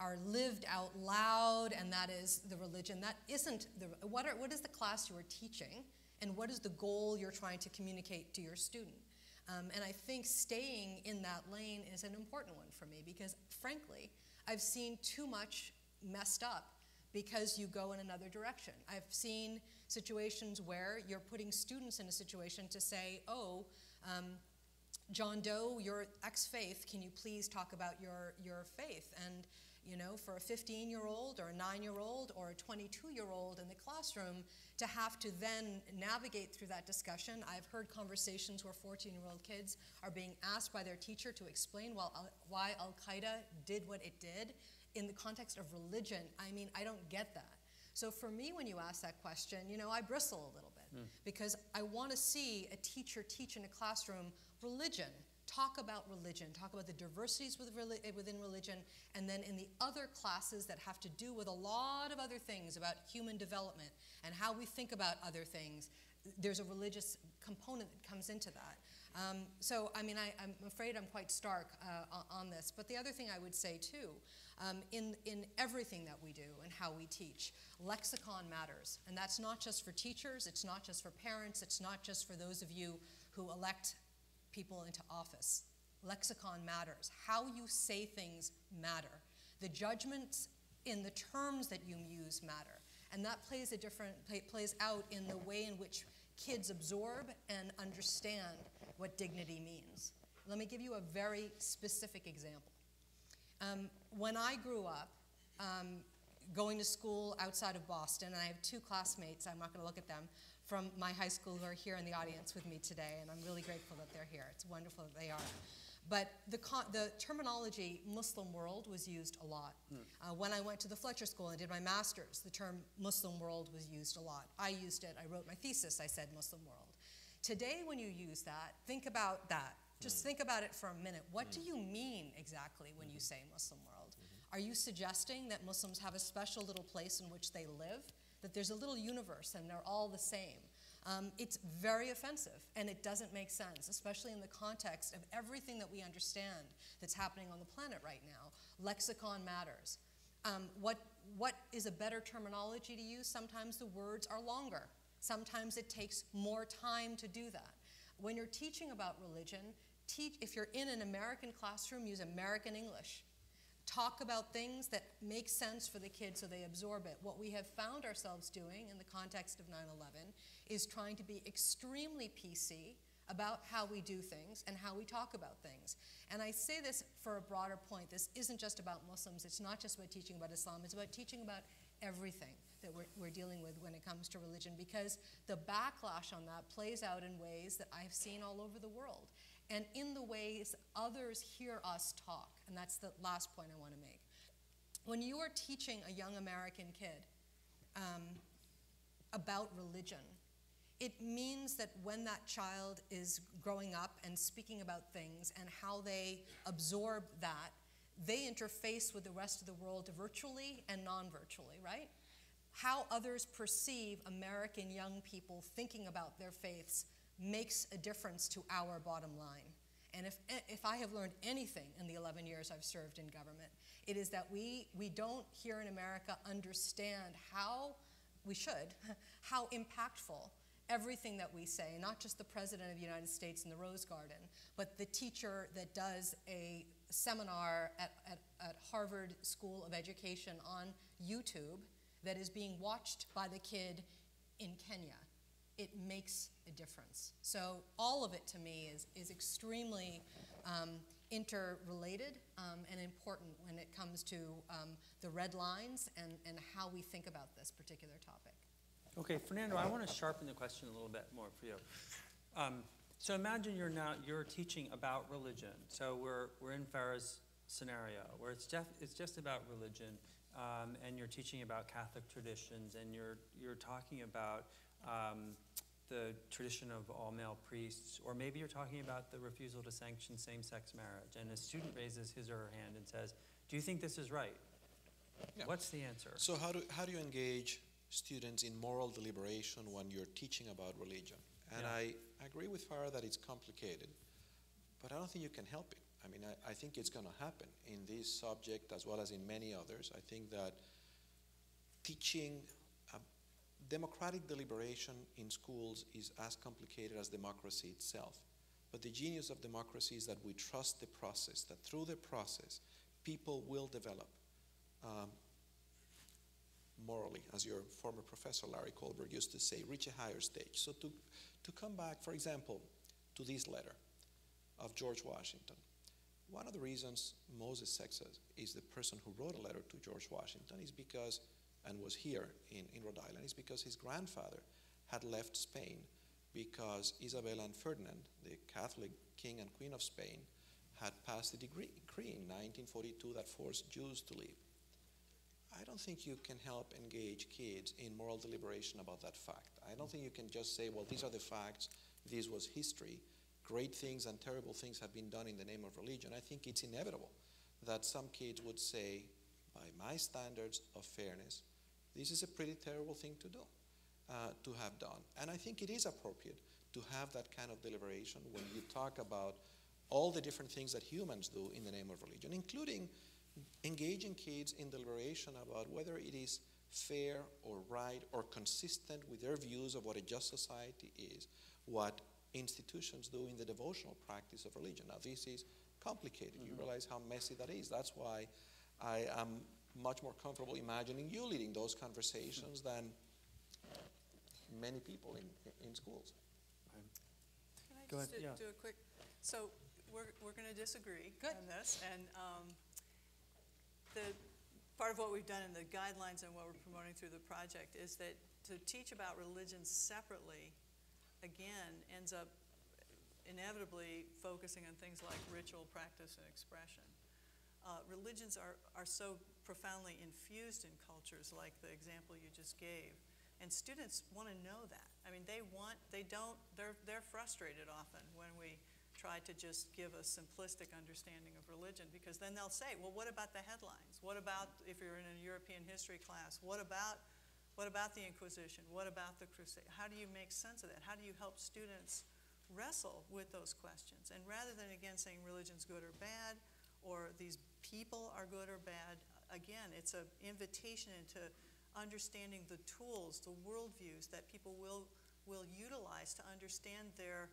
are lived out loud, and that is the religion. That isn't the what, are, what is the class you are teaching? and what is the goal you're trying to communicate to your student. Um, and I think staying in that lane is an important one for me because, frankly, I've seen too much messed up because you go in another direction. I've seen situations where you're putting students in a situation to say, oh, um, John Doe, your ex faith, can you please talk about your, your faith? And you know, for a 15 year old or a 9 year old or a 22 year old in the classroom to have to then navigate through that discussion. I've heard conversations where 14 year old kids are being asked by their teacher to explain why Al Qaeda did what it did in the context of religion. I mean, I don't get that. So for me, when you ask that question, you know, I bristle a little bit hmm. Because I want to see a teacher teach in a classroom religion, talk about religion, talk about the diversities eh, within religion, and then in the other classes that have to do with a lot of other things about human development and how we think about other things, there's a religious component that comes into that. Um, so, I mean, I, am afraid I'm quite stark uh, on this. But the other thing I would say, too, um, in, in everything that we do and how we teach, lexicon matters. And that's not just for teachers, it's not just for parents, it's not just for those of you who elect people into office. Lexicon matters. How you say things matter. The judgments in the terms that you use matter. And that plays a different plays out in the way in which kids absorb and understand what dignity means. Let me give you a very specific example. Um, when I grew up, um, going to school outside of Boston, and I have two classmates, I'm not going to look at them, from my high school who are here in the audience with me today, and I'm really grateful that they're here. It's wonderful that they are. But the, the terminology Muslim world was used a lot. Mm. Uh, when I went to the Fletcher School and did my master's, the term Muslim world was used a lot. I used it. I wrote my thesis. I said Muslim world. Today, when you use that, think about that. Just mm. think about it for a minute. What mm. do you mean exactly when you say Muslim world? Mm-hmm. Are you suggesting that Muslims have a special little place in which they live? That there's a little universe and they're all the same? Um, it's very offensive and it doesn't make sense, especially in the context of everything that we understand that's happening on the planet right now. Lexicon matters. Um, what, what is a better terminology to use? Sometimes the words are longer. Sometimes it takes more time to do that. When you're teaching about religion, teach, if you're in an American classroom, use American English. Talk about things that make sense for the kids so they absorb it. What we have found ourselves doing in the context of 9 11 is trying to be extremely PC about how we do things and how we talk about things. And I say this for a broader point. This isn't just about Muslims, it's not just about teaching about Islam, it's about teaching about everything that we're, we're dealing with when it comes to religion because the backlash on that plays out in ways that I've seen all over the world and in the ways others hear us talk. And that's the last point I want to make. When you are teaching a young American kid um, about religion, it means that when that child is growing up and speaking about things and how they absorb that, they interface with the rest of the world virtually and non virtually, right? How others perceive American young people thinking about their faiths makes a difference to our bottom line. And if, if I have learned anything in the 11 years I've served in government, it is that we, we don't here in America understand how, we should, how impactful everything that we say, not just the President of the United States in the Rose Garden, but the teacher that does a seminar at, at, at Harvard School of Education on YouTube that is being watched by the kid in Kenya. It makes a difference. So all of it to me is, is extremely um, interrelated um, and important when it comes to um, the red lines and, and how we think about this particular topic. Okay, Fernando, I want to sharpen the question a little bit more for you. Um, so imagine you're now you're teaching about religion. So we're we're in Farah's scenario where it's just it's just about religion, um, and you're teaching about Catholic traditions, and you're you're talking about um, the tradition of all male priests, or maybe you're talking about the refusal to sanction same-sex marriage, and a student raises his or her hand and says, "Do you think this is right?" Yeah. What's the answer? So how do how do you engage students in moral deliberation when you're teaching about religion? And yeah. I, I agree with Farah that it's complicated, but I don't think you can help it. I mean, I, I think it's going to happen in this subject as well as in many others. I think that teaching democratic deliberation in schools is as complicated as democracy itself. But the genius of democracy is that we trust the process, that through the process, people will develop um, morally, as your former professor Larry Kohlberg used to say, reach a higher stage. So to, to come back, for example, to this letter of George Washington, one of the reasons Moses Seixas is the person who wrote a letter to George Washington is because, and was here in, in Rhode Island, is because his grandfather had left Spain because Isabella and Ferdinand, the Catholic king and queen of Spain, had passed a decree, decree in 1942 that forced Jews to leave. I don't think you can help engage kids in moral deliberation about that fact. I don't think you can just say, well, these are the facts, this was history. Great things and terrible things have been done in the name of religion. I think it's inevitable that some kids would say, by my standards of fairness, this is a pretty terrible thing to do, uh, to have done. And I think it is appropriate to have that kind of deliberation when you talk about all the different things that humans do in the name of religion, including engaging kids in deliberation about whether it is fair or right or consistent with their views of what a just society is, what institutions do in the devotional practice of religion. Now, this is complicated. You realize how messy that is. That's why I am much more comfortable imagining you leading those conversations than many people in, in schools. Can I Go just ahead, do- yeah. do a quick, so we're, we're going to disagree Good. on this, and um, the, part of what we've done in the guidelines and what we're promoting through the project is that to teach about religion separately, again, ends up inevitably focusing on things like ritual, practice, and expression. Uh, Religions are, are so profoundly infused in cultures, like the example you just gave, and students want to know that. I mean, they want, they don't, they're, they're frustrated often when we try to just give a simplistic understanding of religion, because then they'll say, well, what about the headlines? What about, if you're in a European history class, what about, what about the Inquisition? What about the Crusade? How do you make sense of that? How do you help students wrestle with those questions? And rather than, again, saying religion's good or bad, or these people are good or bad, again, it's an invitation into understanding the tools, the worldviews that people will, will utilize to understand their,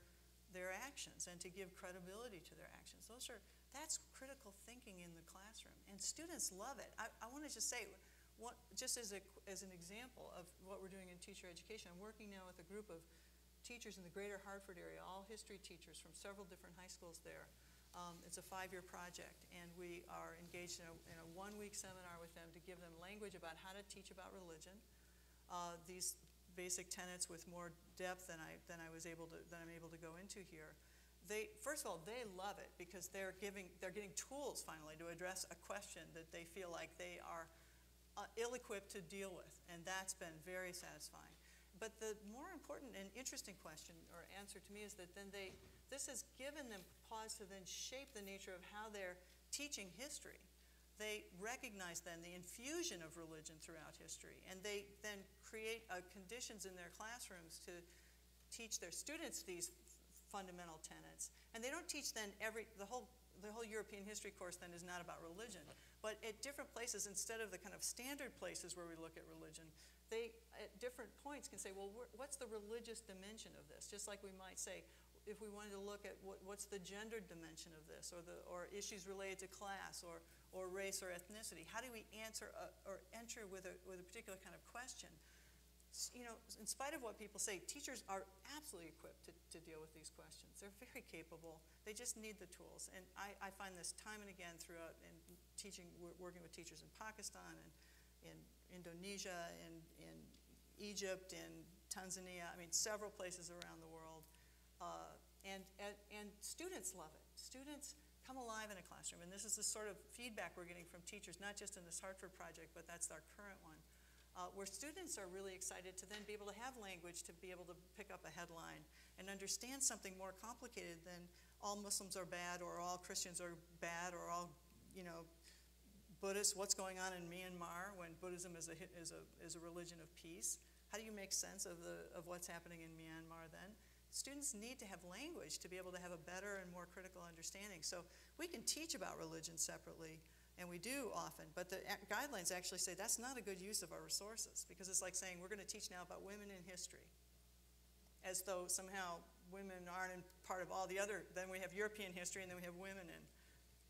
their actions and to give credibility to their actions. Those are, that's critical thinking in the classroom, and students love it. I, I want to just say, what, just as, a, as an example of what we're doing in teacher education, I'm working now with a group of teachers in the greater Hartford area, all history teachers from several different high schools there. Um, it's a five-year project, and we are engaged in a, in a one-week seminar with them to give them language about how to teach about religion. Uh, these basic tenets with more depth than I than I was able to than I'm able to go into here. They first of all they love it because they're giving they're getting tools finally to address a question that they feel like they are uh, ill-equipped to deal with, and that's been very satisfying. But the more important and interesting question or answer to me is that then they this has given them pause to then shape the nature of how they're teaching history. They recognize then the infusion of religion throughout history, and they then create uh, conditions in their classrooms to teach their students these fundamental tenets. And they don't teach then every the whole the whole European history course then is not about religion, but at different places instead of the kind of standard places where we look at religion, they at different points can say, well, what's the religious dimension of this? Just like we might say, if we wanted to look at what, what's the gendered dimension of this, or the or issues related to class, or or race or ethnicity, how do we answer a, or enter with a with a particular kind of question? You know, in spite of what people say, teachers are absolutely equipped to, to deal with these questions. They're very capable. They just need the tools. And I, I find this time and again throughout in teaching, working with teachers in Pakistan and in Indonesia, in, in Egypt, in Tanzania, I mean, several places around the world. Uh, and, and, and students love it. Students come alive in a classroom. And this is the sort of feedback we're getting from teachers, not just in this Hartford project, but that's our current one, uh, where students are really excited to then be able to have language to be able to pick up a headline and understand something more complicated than all Muslims are bad or all Christians are bad or all, you know, Buddhists, what's going on in Myanmar when Buddhism is a, is a, is a religion of peace? How do you make sense of, the, of what's happening in Myanmar then? Students need to have language to be able to have a better and more critical understanding. So we can teach about religion separately, and we do often, but the guidelines actually say that's not a good use of our resources because it's like saying we're going to teach now about women in history as though somehow women aren't part of all the other, then we have European history and then we have women in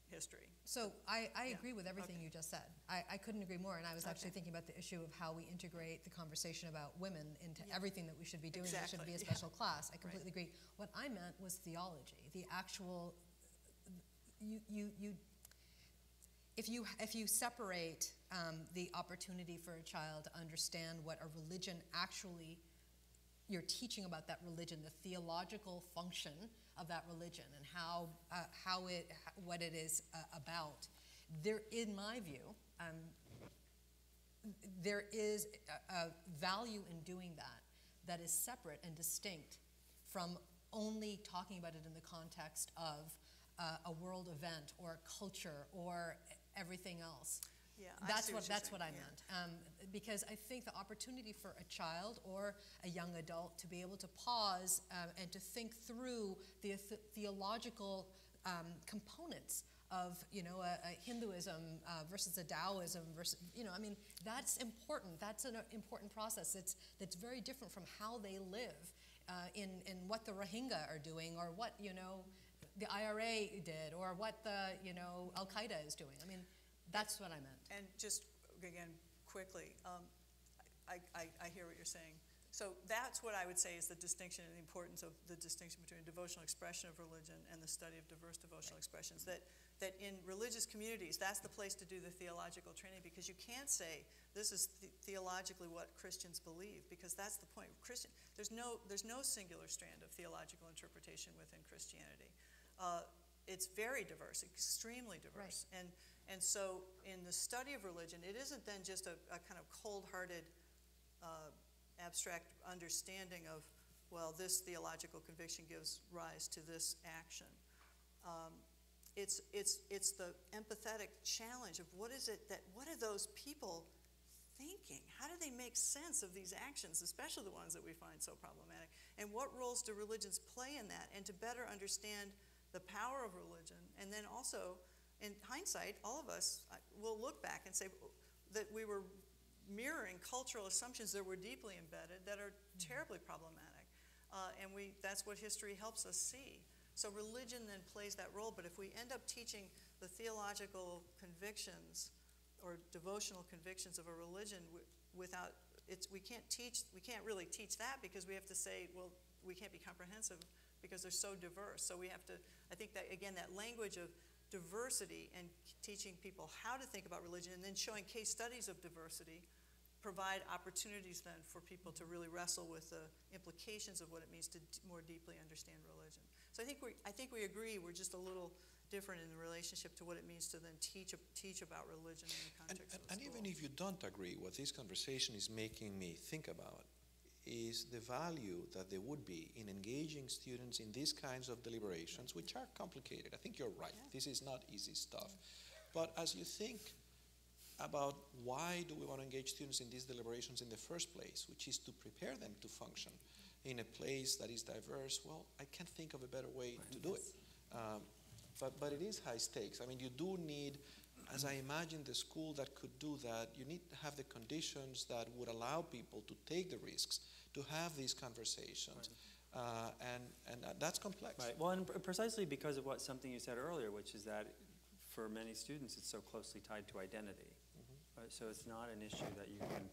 history. So I, I Yeah, agree with everything okay. you just said. I, I couldn't agree more, and I was actually Okay. thinking about the issue of how we integrate the conversation about women into Yeah. everything that we should be doing. There should Exactly, be a yeah. special class. I completely agree. What I meant was theology, the actual, you, you, you, if you, if you separate um, the opportunity for a child to understand what a religion actually you're teaching about that religion, the theological function of that religion, and how uh, how it what it is uh, about. There, in my view, um, there is a, a value in doing that that is separate and distinct from only talking about it in the context of uh, a world event or a culture or everything else. Yeah, That's what, what that's what I yeah. meant. Um, because I think the opportunity for a child or a young adult to be able to pause um, and to think through the th- theological um, components of, you know, a, a Hinduism uh, versus a Taoism versus, you know, I mean, that's important. That's an important process. It's, that's very different from how they live uh, in, in what the Rohingya are doing or what, you know, the IRA did or what the, you know, Al Qaeda is doing. I mean, that's what I meant. And just, again, quickly, um, I, I, I hear what you're saying. So that's what I would say is the distinction and the importance of the distinction between devotional expression of religion and the study of diverse devotional expressions. That, that in religious communities, that's the place to do the theological training because you can't say this is the- theologically what Christians believe because that's the point. Christian, there's no, there's no singular strand of theological interpretation within Christianity. Uh, it's very diverse, extremely diverse. And, and so in the study of religion, it isn't then just a, a kind of cold-hearted, uh, abstract understanding of, well, this theological conviction gives rise to this action. Um, it's, it's, it's the empathetic challenge of what is it that, what are those people thinking? How do they make sense of these actions, especially the ones that we find so problematic? And what roles do religions play in that? And to better understand the power of religion, and then also, in hindsight, all of us uh, will look back and say that we were mirroring cultural assumptions that were deeply embedded that are terribly problematic. Uh, and we, that's what history helps us see. So religion then plays that role, but if we end up teaching the theological convictions or devotional convictions of a religion without, it's, we can't teach, we can't really teach that because we have to say, well, we can't be comprehensive because they're so diverse. So we have to, I think that, again, that language of diversity and teaching people how to think about religion and then showing case studies of diversity provide opportunities then for people to really wrestle with the implications of what it means to more deeply understand religion. So I think we, I think we agree, we're just a little different in the relationship to what it means to then teach, teach about religion in the And, context and, of and school. even if you don't agree, what this conversation is making me think about is the value that there would be in engaging students in these kinds of deliberations, which are complicated. I think you're right. Yeah. This is not easy stuff. But as you think about why do we want to engage students in these deliberations in the first place, which is to prepare them to function in a place that is diverse, well, I can't think of a better way to do it. Um, but, but it is high stakes. I mean, you do need, as I imagine the school that could do that, you need to have the conditions that would allow people to take the risks, to have these conversations. Uh, and, and that- that's complex. Right. Well, and pre- precisely because of what something you said earlier, which is that for many students, it's so closely tied to identity. Right? So it's not an issue that you can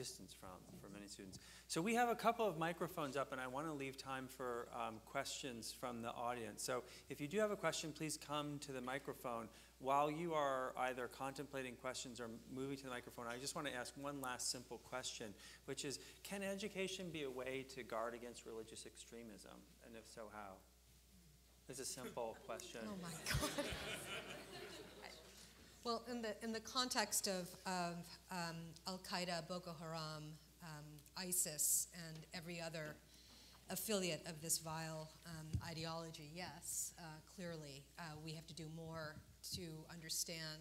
distance from for many students. So we have a couple of microphones up, and I want to leave time for um, questions from the audience. So if you do have a question, please come to the microphone. While you are either contemplating questions or moving to the microphone, I just want to ask one last simple question, which is, can education be a way to guard against religious extremism? And if so, how? It's a simple question. Oh my God. Well, in the, in the context of, of um, Al Qaeda, Boko Haram, um, ISIS, and every other affiliate of this vile um, ideology, yes, uh, clearly uh, we have to do more to understand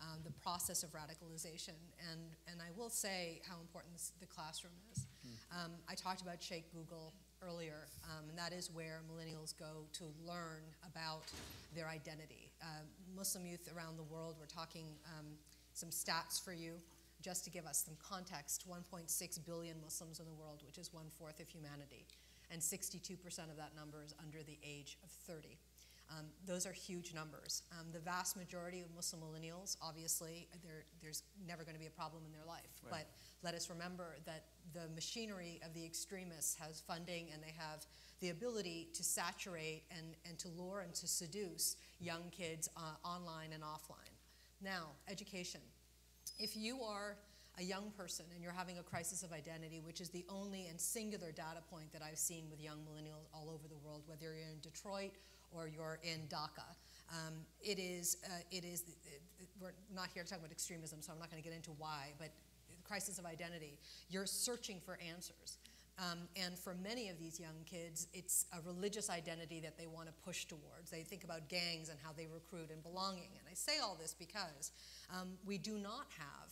um, the process of radicalization. And, and I will say how important this, the classroom is. Um, I talked about Sheikh Google earlier, um, and that is where millennials go to learn about their identity. Uh, Muslim youth around the world, we're talking um, some stats for you, just to give us some context 1.6 billion Muslims in the world, which is one fourth of humanity, and 62% of that number is under the age of 30. Um, those are huge numbers. Um, the vast majority of Muslim millennials, obviously, there's never going to be a problem in their life. Right. But let us remember that the machinery of the extremists has funding and they have the ability to saturate and, and to lure and to seduce young kids uh, online and offline. Now, education. If you are a young person and you're having a crisis of identity, which is the only and singular data point that I've seen with young millennials all over the world, whether you're in Detroit or you're in Dhaka, um, it is, uh, it is, it, it- we're not here to talk about extremism, so I'm not going to get into why, but crisis of identity. You're searching for answers. Um, and for many of these young kids, it's a religious identity that they want to push towards. They think about gangs and how they recruit and belonging. And I say all this because um, we do not have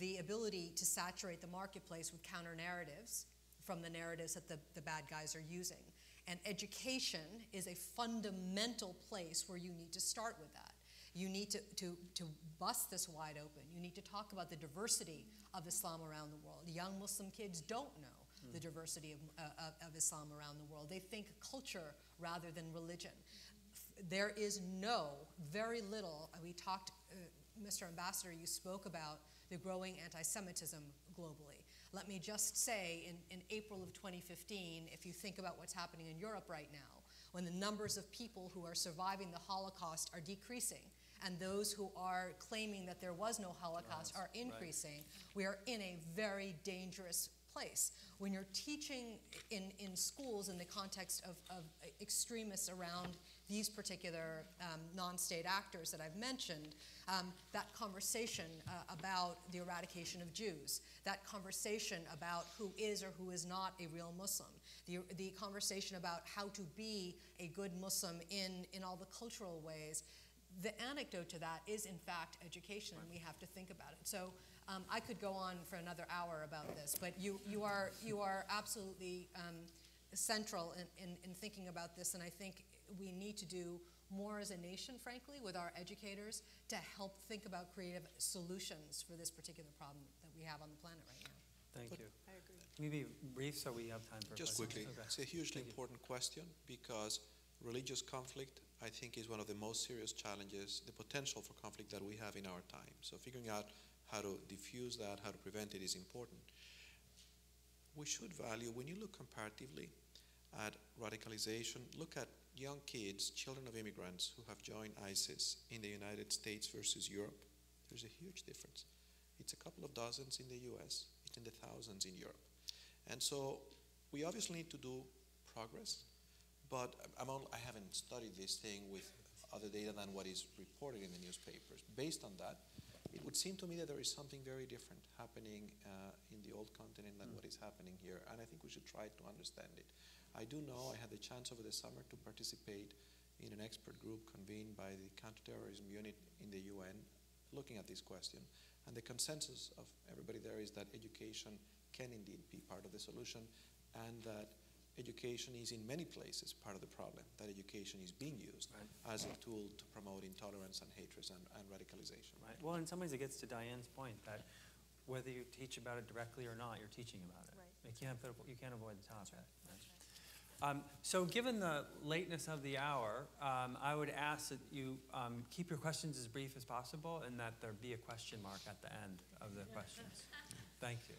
the ability to saturate the marketplace with counter narratives from the narratives that the, the bad guys are using. And education is a fundamental place where you need to start with that. You need to, to, to bust this wide open. You need to talk about the diversity of Islam around the world. Young Muslim kids don't know the diversity of, uh, of, of Islam around the world. They think culture rather than religion. There is no, very little, uh, we talked, uh, Mr. Ambassador, you spoke about the growing anti Semitism globally. Let me just say, in, in April of 2015, if you think about what's happening in Europe right now, when the numbers of people who are surviving the Holocaust are decreasing, and those who are claiming that there was no Holocaust are increasing, we are in a very dangerous place. When you're teaching in, in schools in the context of, of extremists around these particular um, non state actors that I've mentioned, um, that conversation uh, about the eradication of Jews, that conversation about who is or who is not a real Muslim, the, the conversation about how to be a good Muslim in, in all the cultural ways, the anecdote to that is, in fact, education, and we have to think about it. So um, I could go on for another hour about this, but you, you, are, you are absolutely um, central in, in, in thinking about this, and I think we need to do more as a nation, frankly, with our educators to help think about creative solutions for this particular problem that we have on the planet right now. Thank you. I agree. Maybe brief so we have time for Just questions? quickly, Okay. it's a hugely Thank you. important question because religious conflict, I think, is one of the most serious challenges, the potential for conflict that we have in our time. So figuring out how to diffuse that, how to prevent it is important. We should value, when you look comparatively at radicalization, look at young kids, children of immigrants who have joined ISIS in the United States versus Europe. There's a huge difference. It's a couple of dozens in the US, it's in the thousands in Europe. And so we obviously need to do progress, but I'm all, I haven't studied this thing with other data than what is reported in the newspapers. Based on that, it would seem to me that there is something very different happening uh, in the old continent than what is happening here, and I think we should try to understand it. I do know I had the chance over the summer to participate in an expert group convened by the counterterrorism unit in the UN looking at this question, and the consensus of everybody there is that education can indeed be part of the solution, and that education is in many places part of the problem, that education is being used Right. as a tool to promote intolerance and hatred and, and radicalization. Right. Well, in some ways, it gets to Diane's point that whether you teach about it directly or not, you're teaching about it. Right. You can't, put- you can't avoid the topic. right? Um, so, given the lateness of the hour, um, I would ask that you um, keep your questions as brief as possible and that there be a question mark at the end of the questions. Thank you.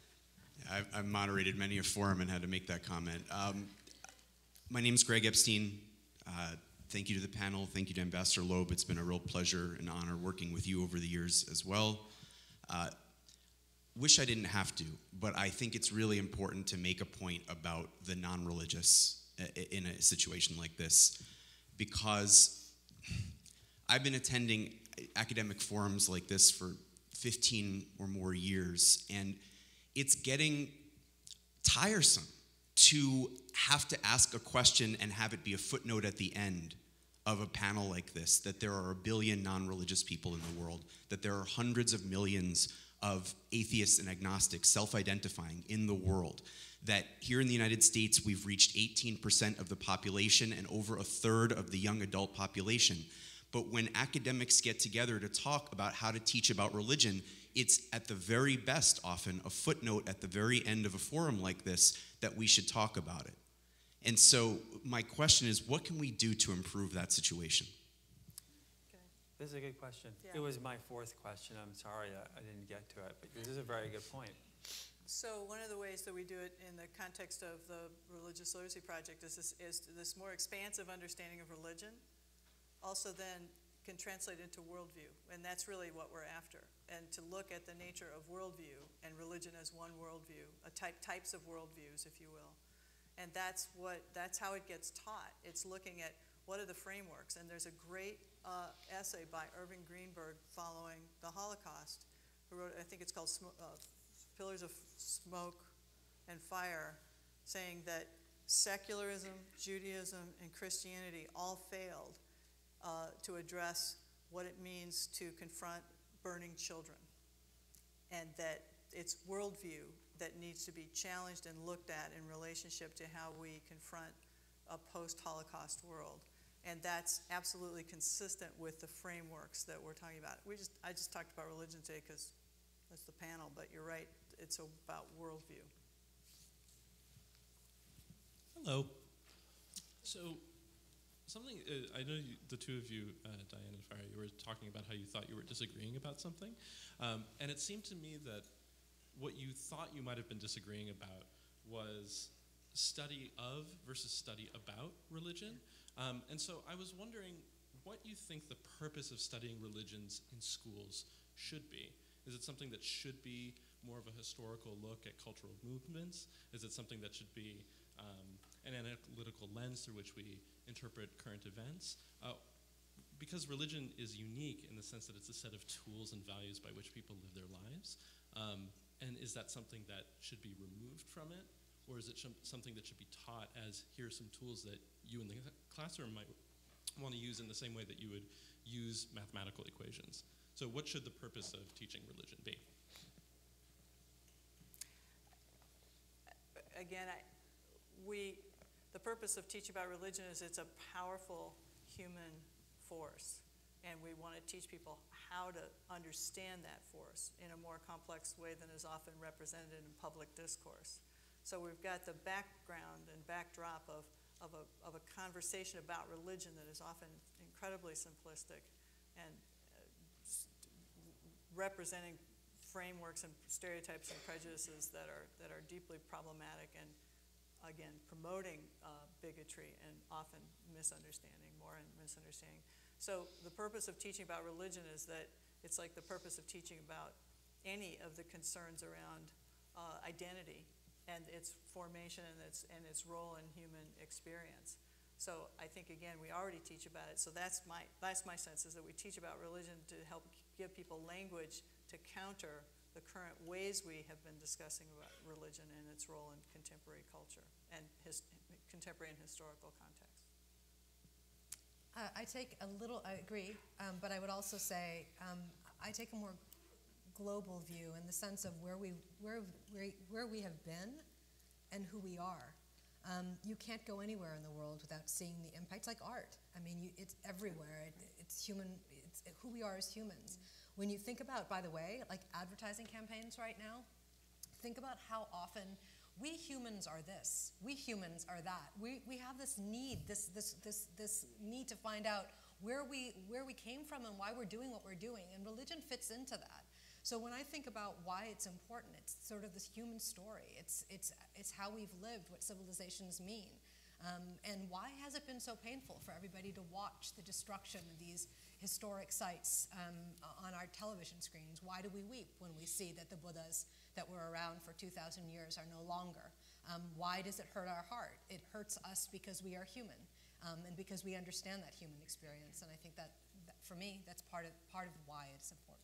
I've, I've moderated many a forum and had to make that comment. Um, my name is Greg Epstein. Uh, thank you to the panel. Thank you to Ambassador Loeb. It's been a real pleasure and honor working with you over the years as well. Uh, wish I didn't have to, but I think it's really important to make a point about the non religious in a situation like this because I've been attending academic forums like this for 15 or more years, and it's getting tiresome to have to ask a question and have it be a footnote at the end of a panel like this that there are a billion non religious people in the world, that there are hundreds of millions of atheists and agnostics self identifying in the world, that here in the United States we've reached 18% of the population and over a third of the young adult population. But when academics get together to talk about how to teach about religion, it's at the very best often a footnote at the very end of a forum like this that we should talk about it. And so, my question is what can we do to improve that situation? Okay. This is a good question. Yeah. It was my fourth question. I'm sorry I, I didn't get to it, but this is a very good point. So one of the ways that we do it in the context of the Religious Literacy Project is this, is this more expansive understanding of religion, also then can translate into worldview, and that's really what we're after. And to look at the nature of worldview and religion as one worldview, a type types of worldviews, if you will. And that's what that's how it gets taught. It's looking at what are the frameworks. And there's a great uh, essay by Irving Greenberg following the Holocaust, who wrote I think it's called Sm- uh, pillars of smoke and fire, saying that secularism, Judaism, and Christianity all failed uh, to address what it means to confront burning children, and that it's worldview that needs to be challenged and looked at in relationship to how we confront a post-Holocaust world. And that's absolutely consistent with the frameworks that we're talking about. We just, I just talked about religion today because that's the panel, but you're right, it's about worldview. Hello. So, something uh, I know you, the two of you, uh, Diane and Farah, you were talking about how you thought you were disagreeing about something, um, and it seemed to me that what you thought you might have been disagreeing about was study of versus study about religion. Um, and so, I was wondering what you think the purpose of studying religions in schools should be. Is it something that should be more of a historical look at cultural movements? Is it something that should be um, an analytical lens through which we interpret current events. Uh, because religion is unique in the sense that it's a set of tools and values by which people live their lives. Um, and is that something that should be removed from it? Or is it something that should be taught as here are some tools that you in the classroom might want to use in the same way that you would use mathematical equations? So, what should the purpose of teaching religion be? Again, I, we, the purpose of teaching about religion is it's a powerful human force. And we want to teach people how to understand that force in a more complex way than is often represented in public discourse. So we've got the background and backdrop of, of, a, of a conversation about religion that is often incredibly simplistic and uh, representing frameworks and stereotypes and prejudices that are, that are deeply problematic and again, promoting uh, bigotry and often misunderstanding, more and misunderstanding. So the purpose of teaching about religion is that it's like the purpose of teaching about any of the concerns around uh, identity and its formation and its, and its role in human experience. So I think again we already teach about it. So that's my that's my sense is that we teach about religion to help give people language to counter the current ways we have been discussing about religion and its role in contemporary culture and his, contemporary and historical context. Uh, I take a little, I agree, um, but I would also say um, I take a more global view in the sense of where we, where, where, where we have been and who we are. Um, you can't go anywhere in the world without seeing the impacts, like art. I mean, you, it's everywhere. It, it's human. It's who we are as humans. When you think about, by the way, like advertising campaigns right now, think about how often we humans are this, we humans are that. We, we have this need, this, this, this, this need to find out where we, where we came from and why we're doing what we're doing, and religion fits into that. So when I think about why it's important, it's sort of this human story. It's, it's, it's how we've lived, what civilizations mean. Um, and why has it been so painful for everybody to watch the destruction of these historic sites um, on our television screens? Why do we weep when we see that the Buddhas that were around for 2,000 years are no longer? Um, why does it hurt our heart? It hurts us because we are human um, and because we understand that human experience. And I think that, that, for me, that's part of, part of why it's important.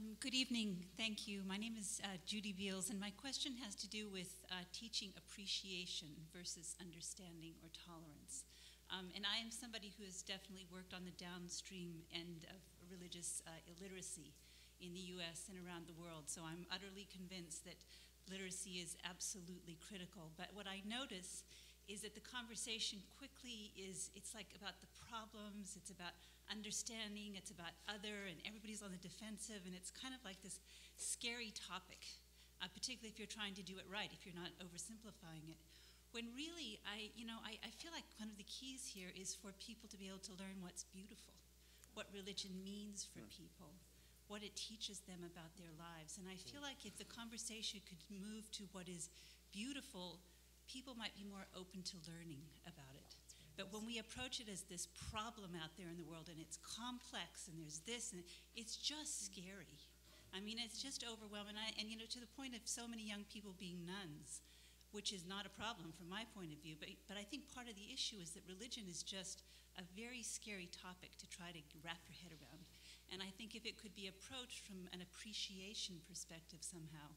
Um, good evening. Thank you. My name is uh, Judy Beals, and my question has to do with uh, teaching appreciation versus understanding or tolerance. Um, and I am somebody who has definitely worked on the downstream end of religious uh, illiteracy in the US and around the world. So I'm utterly convinced that literacy is absolutely critical. But what I notice is that the conversation quickly is it's like about the problems, it's about understanding, it's about other, and everybody's on the defensive, and it's kind of like this scary topic, uh, particularly if you're trying to do it right, if you're not oversimplifying it. When really, I, you know, I, I feel like one of the keys here is for people to be able to learn what's beautiful, what religion means for people, what it teaches them about their lives. And I feel like if the conversation could move to what is beautiful, people might be more open to learning about it. But when we approach it as this problem out there in the world and it's complex and there's this and it's just scary. I mean, it's just overwhelming. I, and, you know, to the point of so many young people being nones, which is not a problem from my point of view. But, but I think part of the issue is that religion is just a very scary topic to try to wrap your head around. And I think if it could be approached from an appreciation perspective somehow,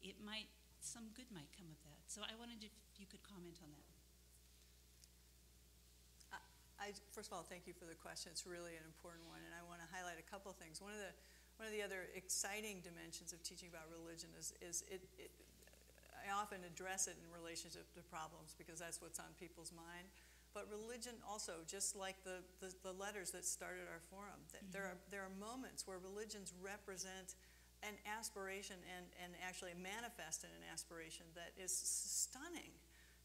it might, some good might come of that. So I wondered if you could comment on that. I, first of all, thank you for the question. It's really an important one, and I want to highlight a couple of things. One of the, one of the other exciting dimensions of teaching about religion is, is it, it I often address it in relationship to problems because that's what's on people's mind. But religion also, just like the, the, the letters that started our forum, that there, mm-hmm. are, there are moments where religions represent an aspiration and, and actually manifest in an aspiration that is stunning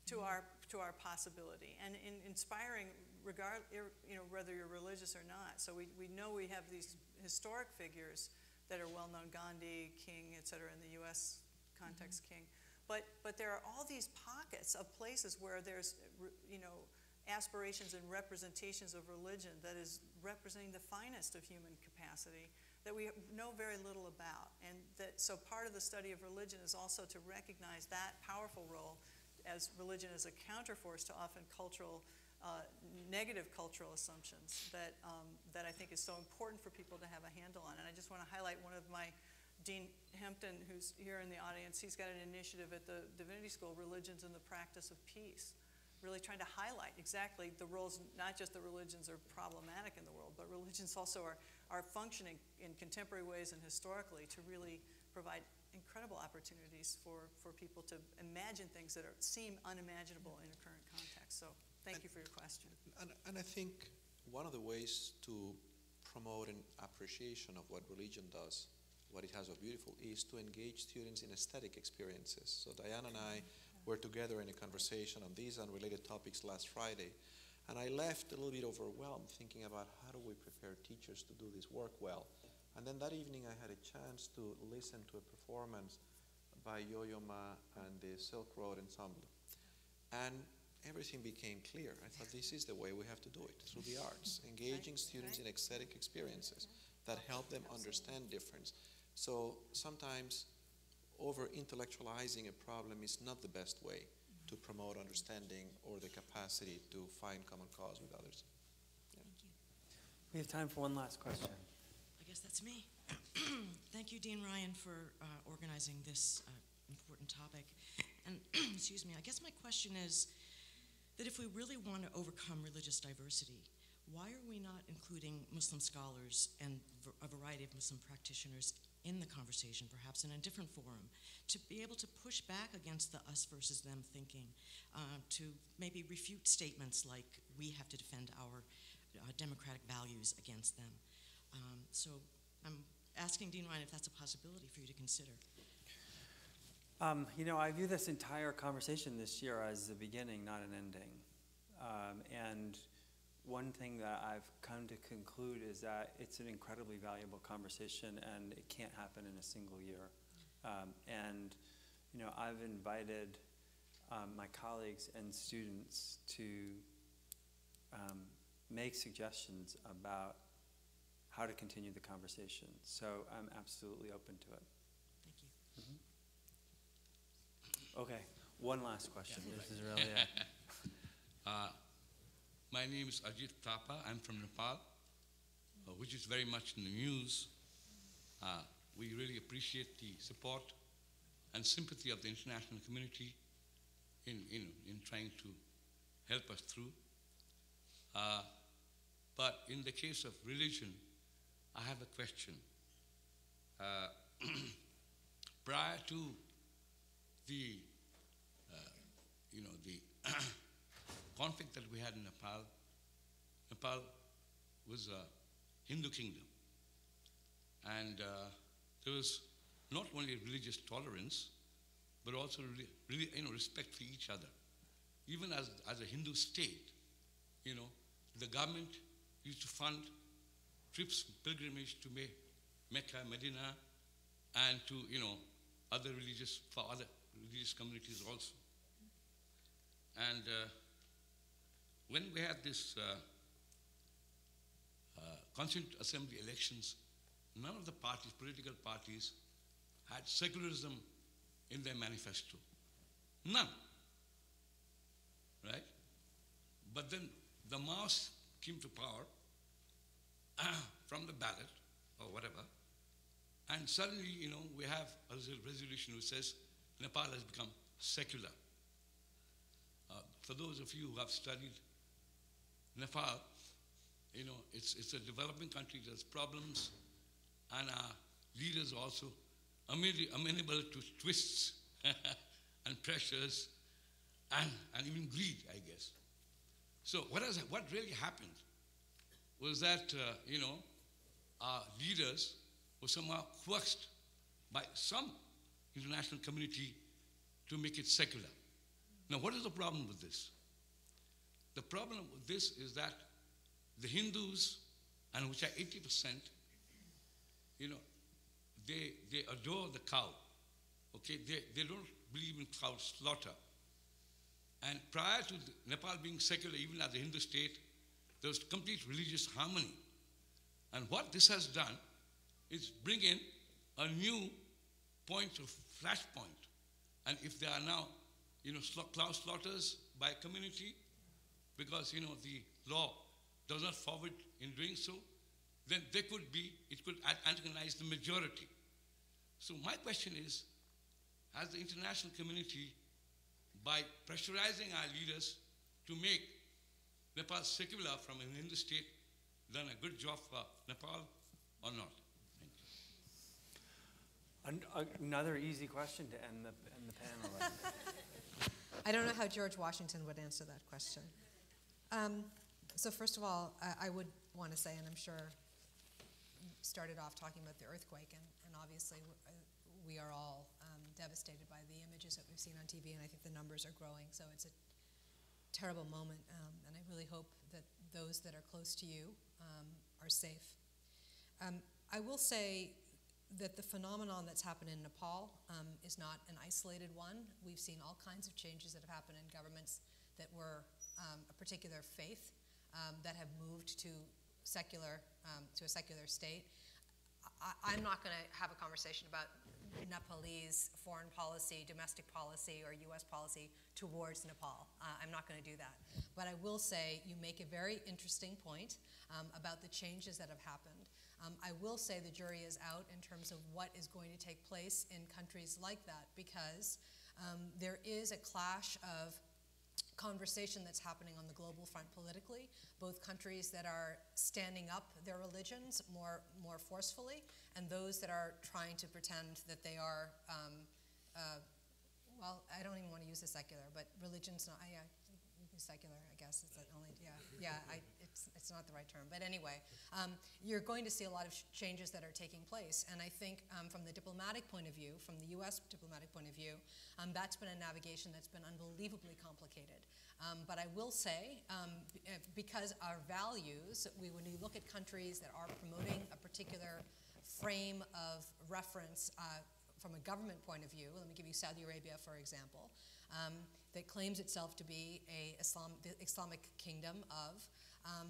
to mm-hmm. our to our possibility and in inspiring regard you know whether you're religious or not. So we, we know we have these historic figures that are well known Gandhi King et cetera in the US context mm-hmm. King. But but there are all these pockets of places where there's you know aspirations and representations of religion that is representing the finest of human capacity that we know very little about and that so part of the study of religion is also to recognize that powerful role as religion as a counterforce to often cultural, uh, negative cultural assumptions that, um, that I think is so important for people to have a handle on. And I just want to highlight one of my, Dean Hempton, who's here in the audience, he's got an initiative at the Divinity School, Religions and the Practice of Peace, really trying to highlight exactly the roles, not just that religions are problematic in the world, but religions also are, are functioning in contemporary ways and historically to really provide incredible opportunities for, for people to imagine things that are, seem unimaginable in a current context. So thank and, you for your question. And, and I think one of the ways to promote an appreciation of what religion does, what it has of beautiful, is to engage students in aesthetic experiences. So Diane and I were together in a conversation on these unrelated topics last Friday, and I left a little bit overwhelmed thinking about how do we prepare teachers to do this work well. And then that evening I had a chance to listen to a performance by Yo-Yo Ma and the Silk Road Ensemble. And everything became clear. I thought this is the way we have to do it, through the arts, engaging students in aesthetic experiences mm-hmm. that help them understand difference. So sometimes over intellectualizing a problem is not the best way to mm-hmm. promote understanding or the capacity to find common cause with others. We have time for one last question I guess that's me. Thank you, Dean Ryan, for uh, organizing this uh, important topic. And excuse me, I guess my question is that if we really want to overcome religious diversity, why are we not including Muslim scholars and a variety of Muslim practitioners in the conversation, perhaps in a different forum, to be able to push back against the us versus them thinking, uh, to maybe refute statements like we have to defend our uh, democratic values against them? Um, so I'm asking Dean Ryan if that's a possibility for you to consider. Um, you know, I view this entire conversation this year as the beginning, not an ending. Um, and one thing that I've come to conclude is that it's an incredibly valuable conversation and it can't happen in a single year. Um, and, you know, I've invited um, my colleagues and students to um, make suggestions about how to continue the conversation. So I'm absolutely open to it. Thank you. Mm-hmm. Okay, one last question. Yeah. This is really it. uh, my name is Ajit Thapa. I'm from Nepal, uh, which is very much in the news. Uh, we really appreciate the support and sympathy of the international community in, in, in trying to help us through. Uh, but in the case of religion, I have a question. Uh, prior to the, uh, you know, the conflict that we had in Nepal, Nepal was a Hindu kingdom. And uh, there was not only religious tolerance, but also really, really, you know, respect for each other. Even as, as a Hindu state, you know, the government used to fund trips, pilgrimage to Mecca, Medina, and to, you know, other religious, for other religious communities also. And uh, when we had this uh, uh, Constituent Assembly elections, none of the parties, political parties, had secularism in their manifesto. None. Right? But then the Maoists came to power from the ballot, or whatever. And suddenly, you know, we have a resolution which says Nepal has become secular. Uh, for those of you who have studied Nepal, you know, it's, it's a developing country, there's problems, and our leaders also amenable amenable to twists and pressures and, and even greed, I guess. So what, has, what really happened was that, uh, you know, our leaders were somehow coerced by some international community to make it secular. Now, what is the problem with this? The problem with this is that the Hindus, and which are 80%, you know, they, they adore the cow. Okay, they, they don't believe in cow slaughter. And prior to Nepal being secular, even as a Hindu state, there was complete religious harmony. And what this has done is bring in a new point of flashpoint. And if there are now, you know, cow slaughters by community, because you know the law does not forward in doing so, then there could be it could antagonize the majority. So my question is, has the international community, by pressurizing our leaders to make Nepal secular from an Hindu state, done a good job for Nepal or not? Thank you. An- Another easy question to end the, end the panel. I don't know how George Washington would answer that question. Um, so first of all, I, I would want to say, and I'm sure started off talking about the earthquake, and, and obviously uh, we are all um, devastated by the images that we've seen on TV, and I think the numbers are growing. So it's a terrible moment, um, and I really hope that those that are close to you um, are safe. Um, I will say that the phenomenon that's happened in Nepal um, is not an isolated one. We've seen all kinds of changes that have happened in governments that were a particular faith that have moved to secular to a secular state. I, I'm not going to have a conversation about Nepalese foreign policy, domestic policy, or U.S. policy towards Nepal. Uh, I'm not going to do that. But I will say you make a very interesting point um, about the changes that have happened. Um, I will say the jury is out in terms of what is going to take place in countries like that because um, there is a clash of conversation that's happening on the global front politically, both countries that are standing up their religions more, more forcefully, and those that are trying to pretend that they are, um, uh, well, I don't even want to use the secular, but religion's not, I, can secular, I guess, that only, yeah, yeah, I, it's, not the right term. But anyway, um, you're going to see a lot of changes that are taking place, and I think um, from the diplomatic point of view, from the U.S. diplomatic point of view, um, that's been a navigation that's been unbelievably complicated. Um, but I will say, um, uh, because our values, we, when we look at countries that are promoting a particular frame of reference uh, from a government point of view, let me give you Saudi Arabia, for example, um, that claims itself to be a Islam, the Islamic kingdom of, um,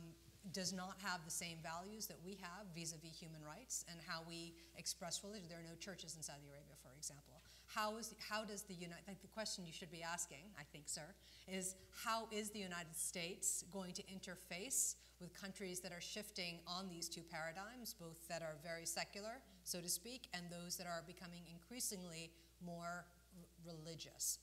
does not have the same values that we have vis-a-vis human rights and how we express religion. There are no churches in Saudi Arabia, for example. How, is, how does the United, like the question you should be asking, I think, sir, is how is the United States going to interface with countries that are shifting on these two paradigms, both that are very secular, so to speak, and those that are becoming increasingly more religious?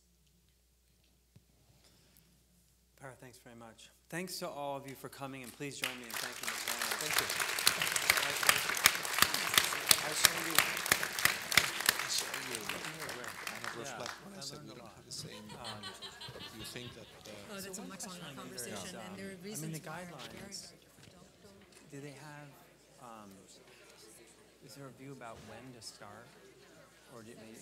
Farah, thanks very much. Thanks to all of you for coming, and please join me in thanking the panel. Thank you. I saw you. I saw you. I have Yeah, reflect when I I said we don't have the same. Um, Do you think that? Uh, Oh, that's a much longer I wonder is, conversation, and there are um, I mean, the why it's very, guidelines. Don't- don't- Do they have, um, is there a view about when to start? Or do, may-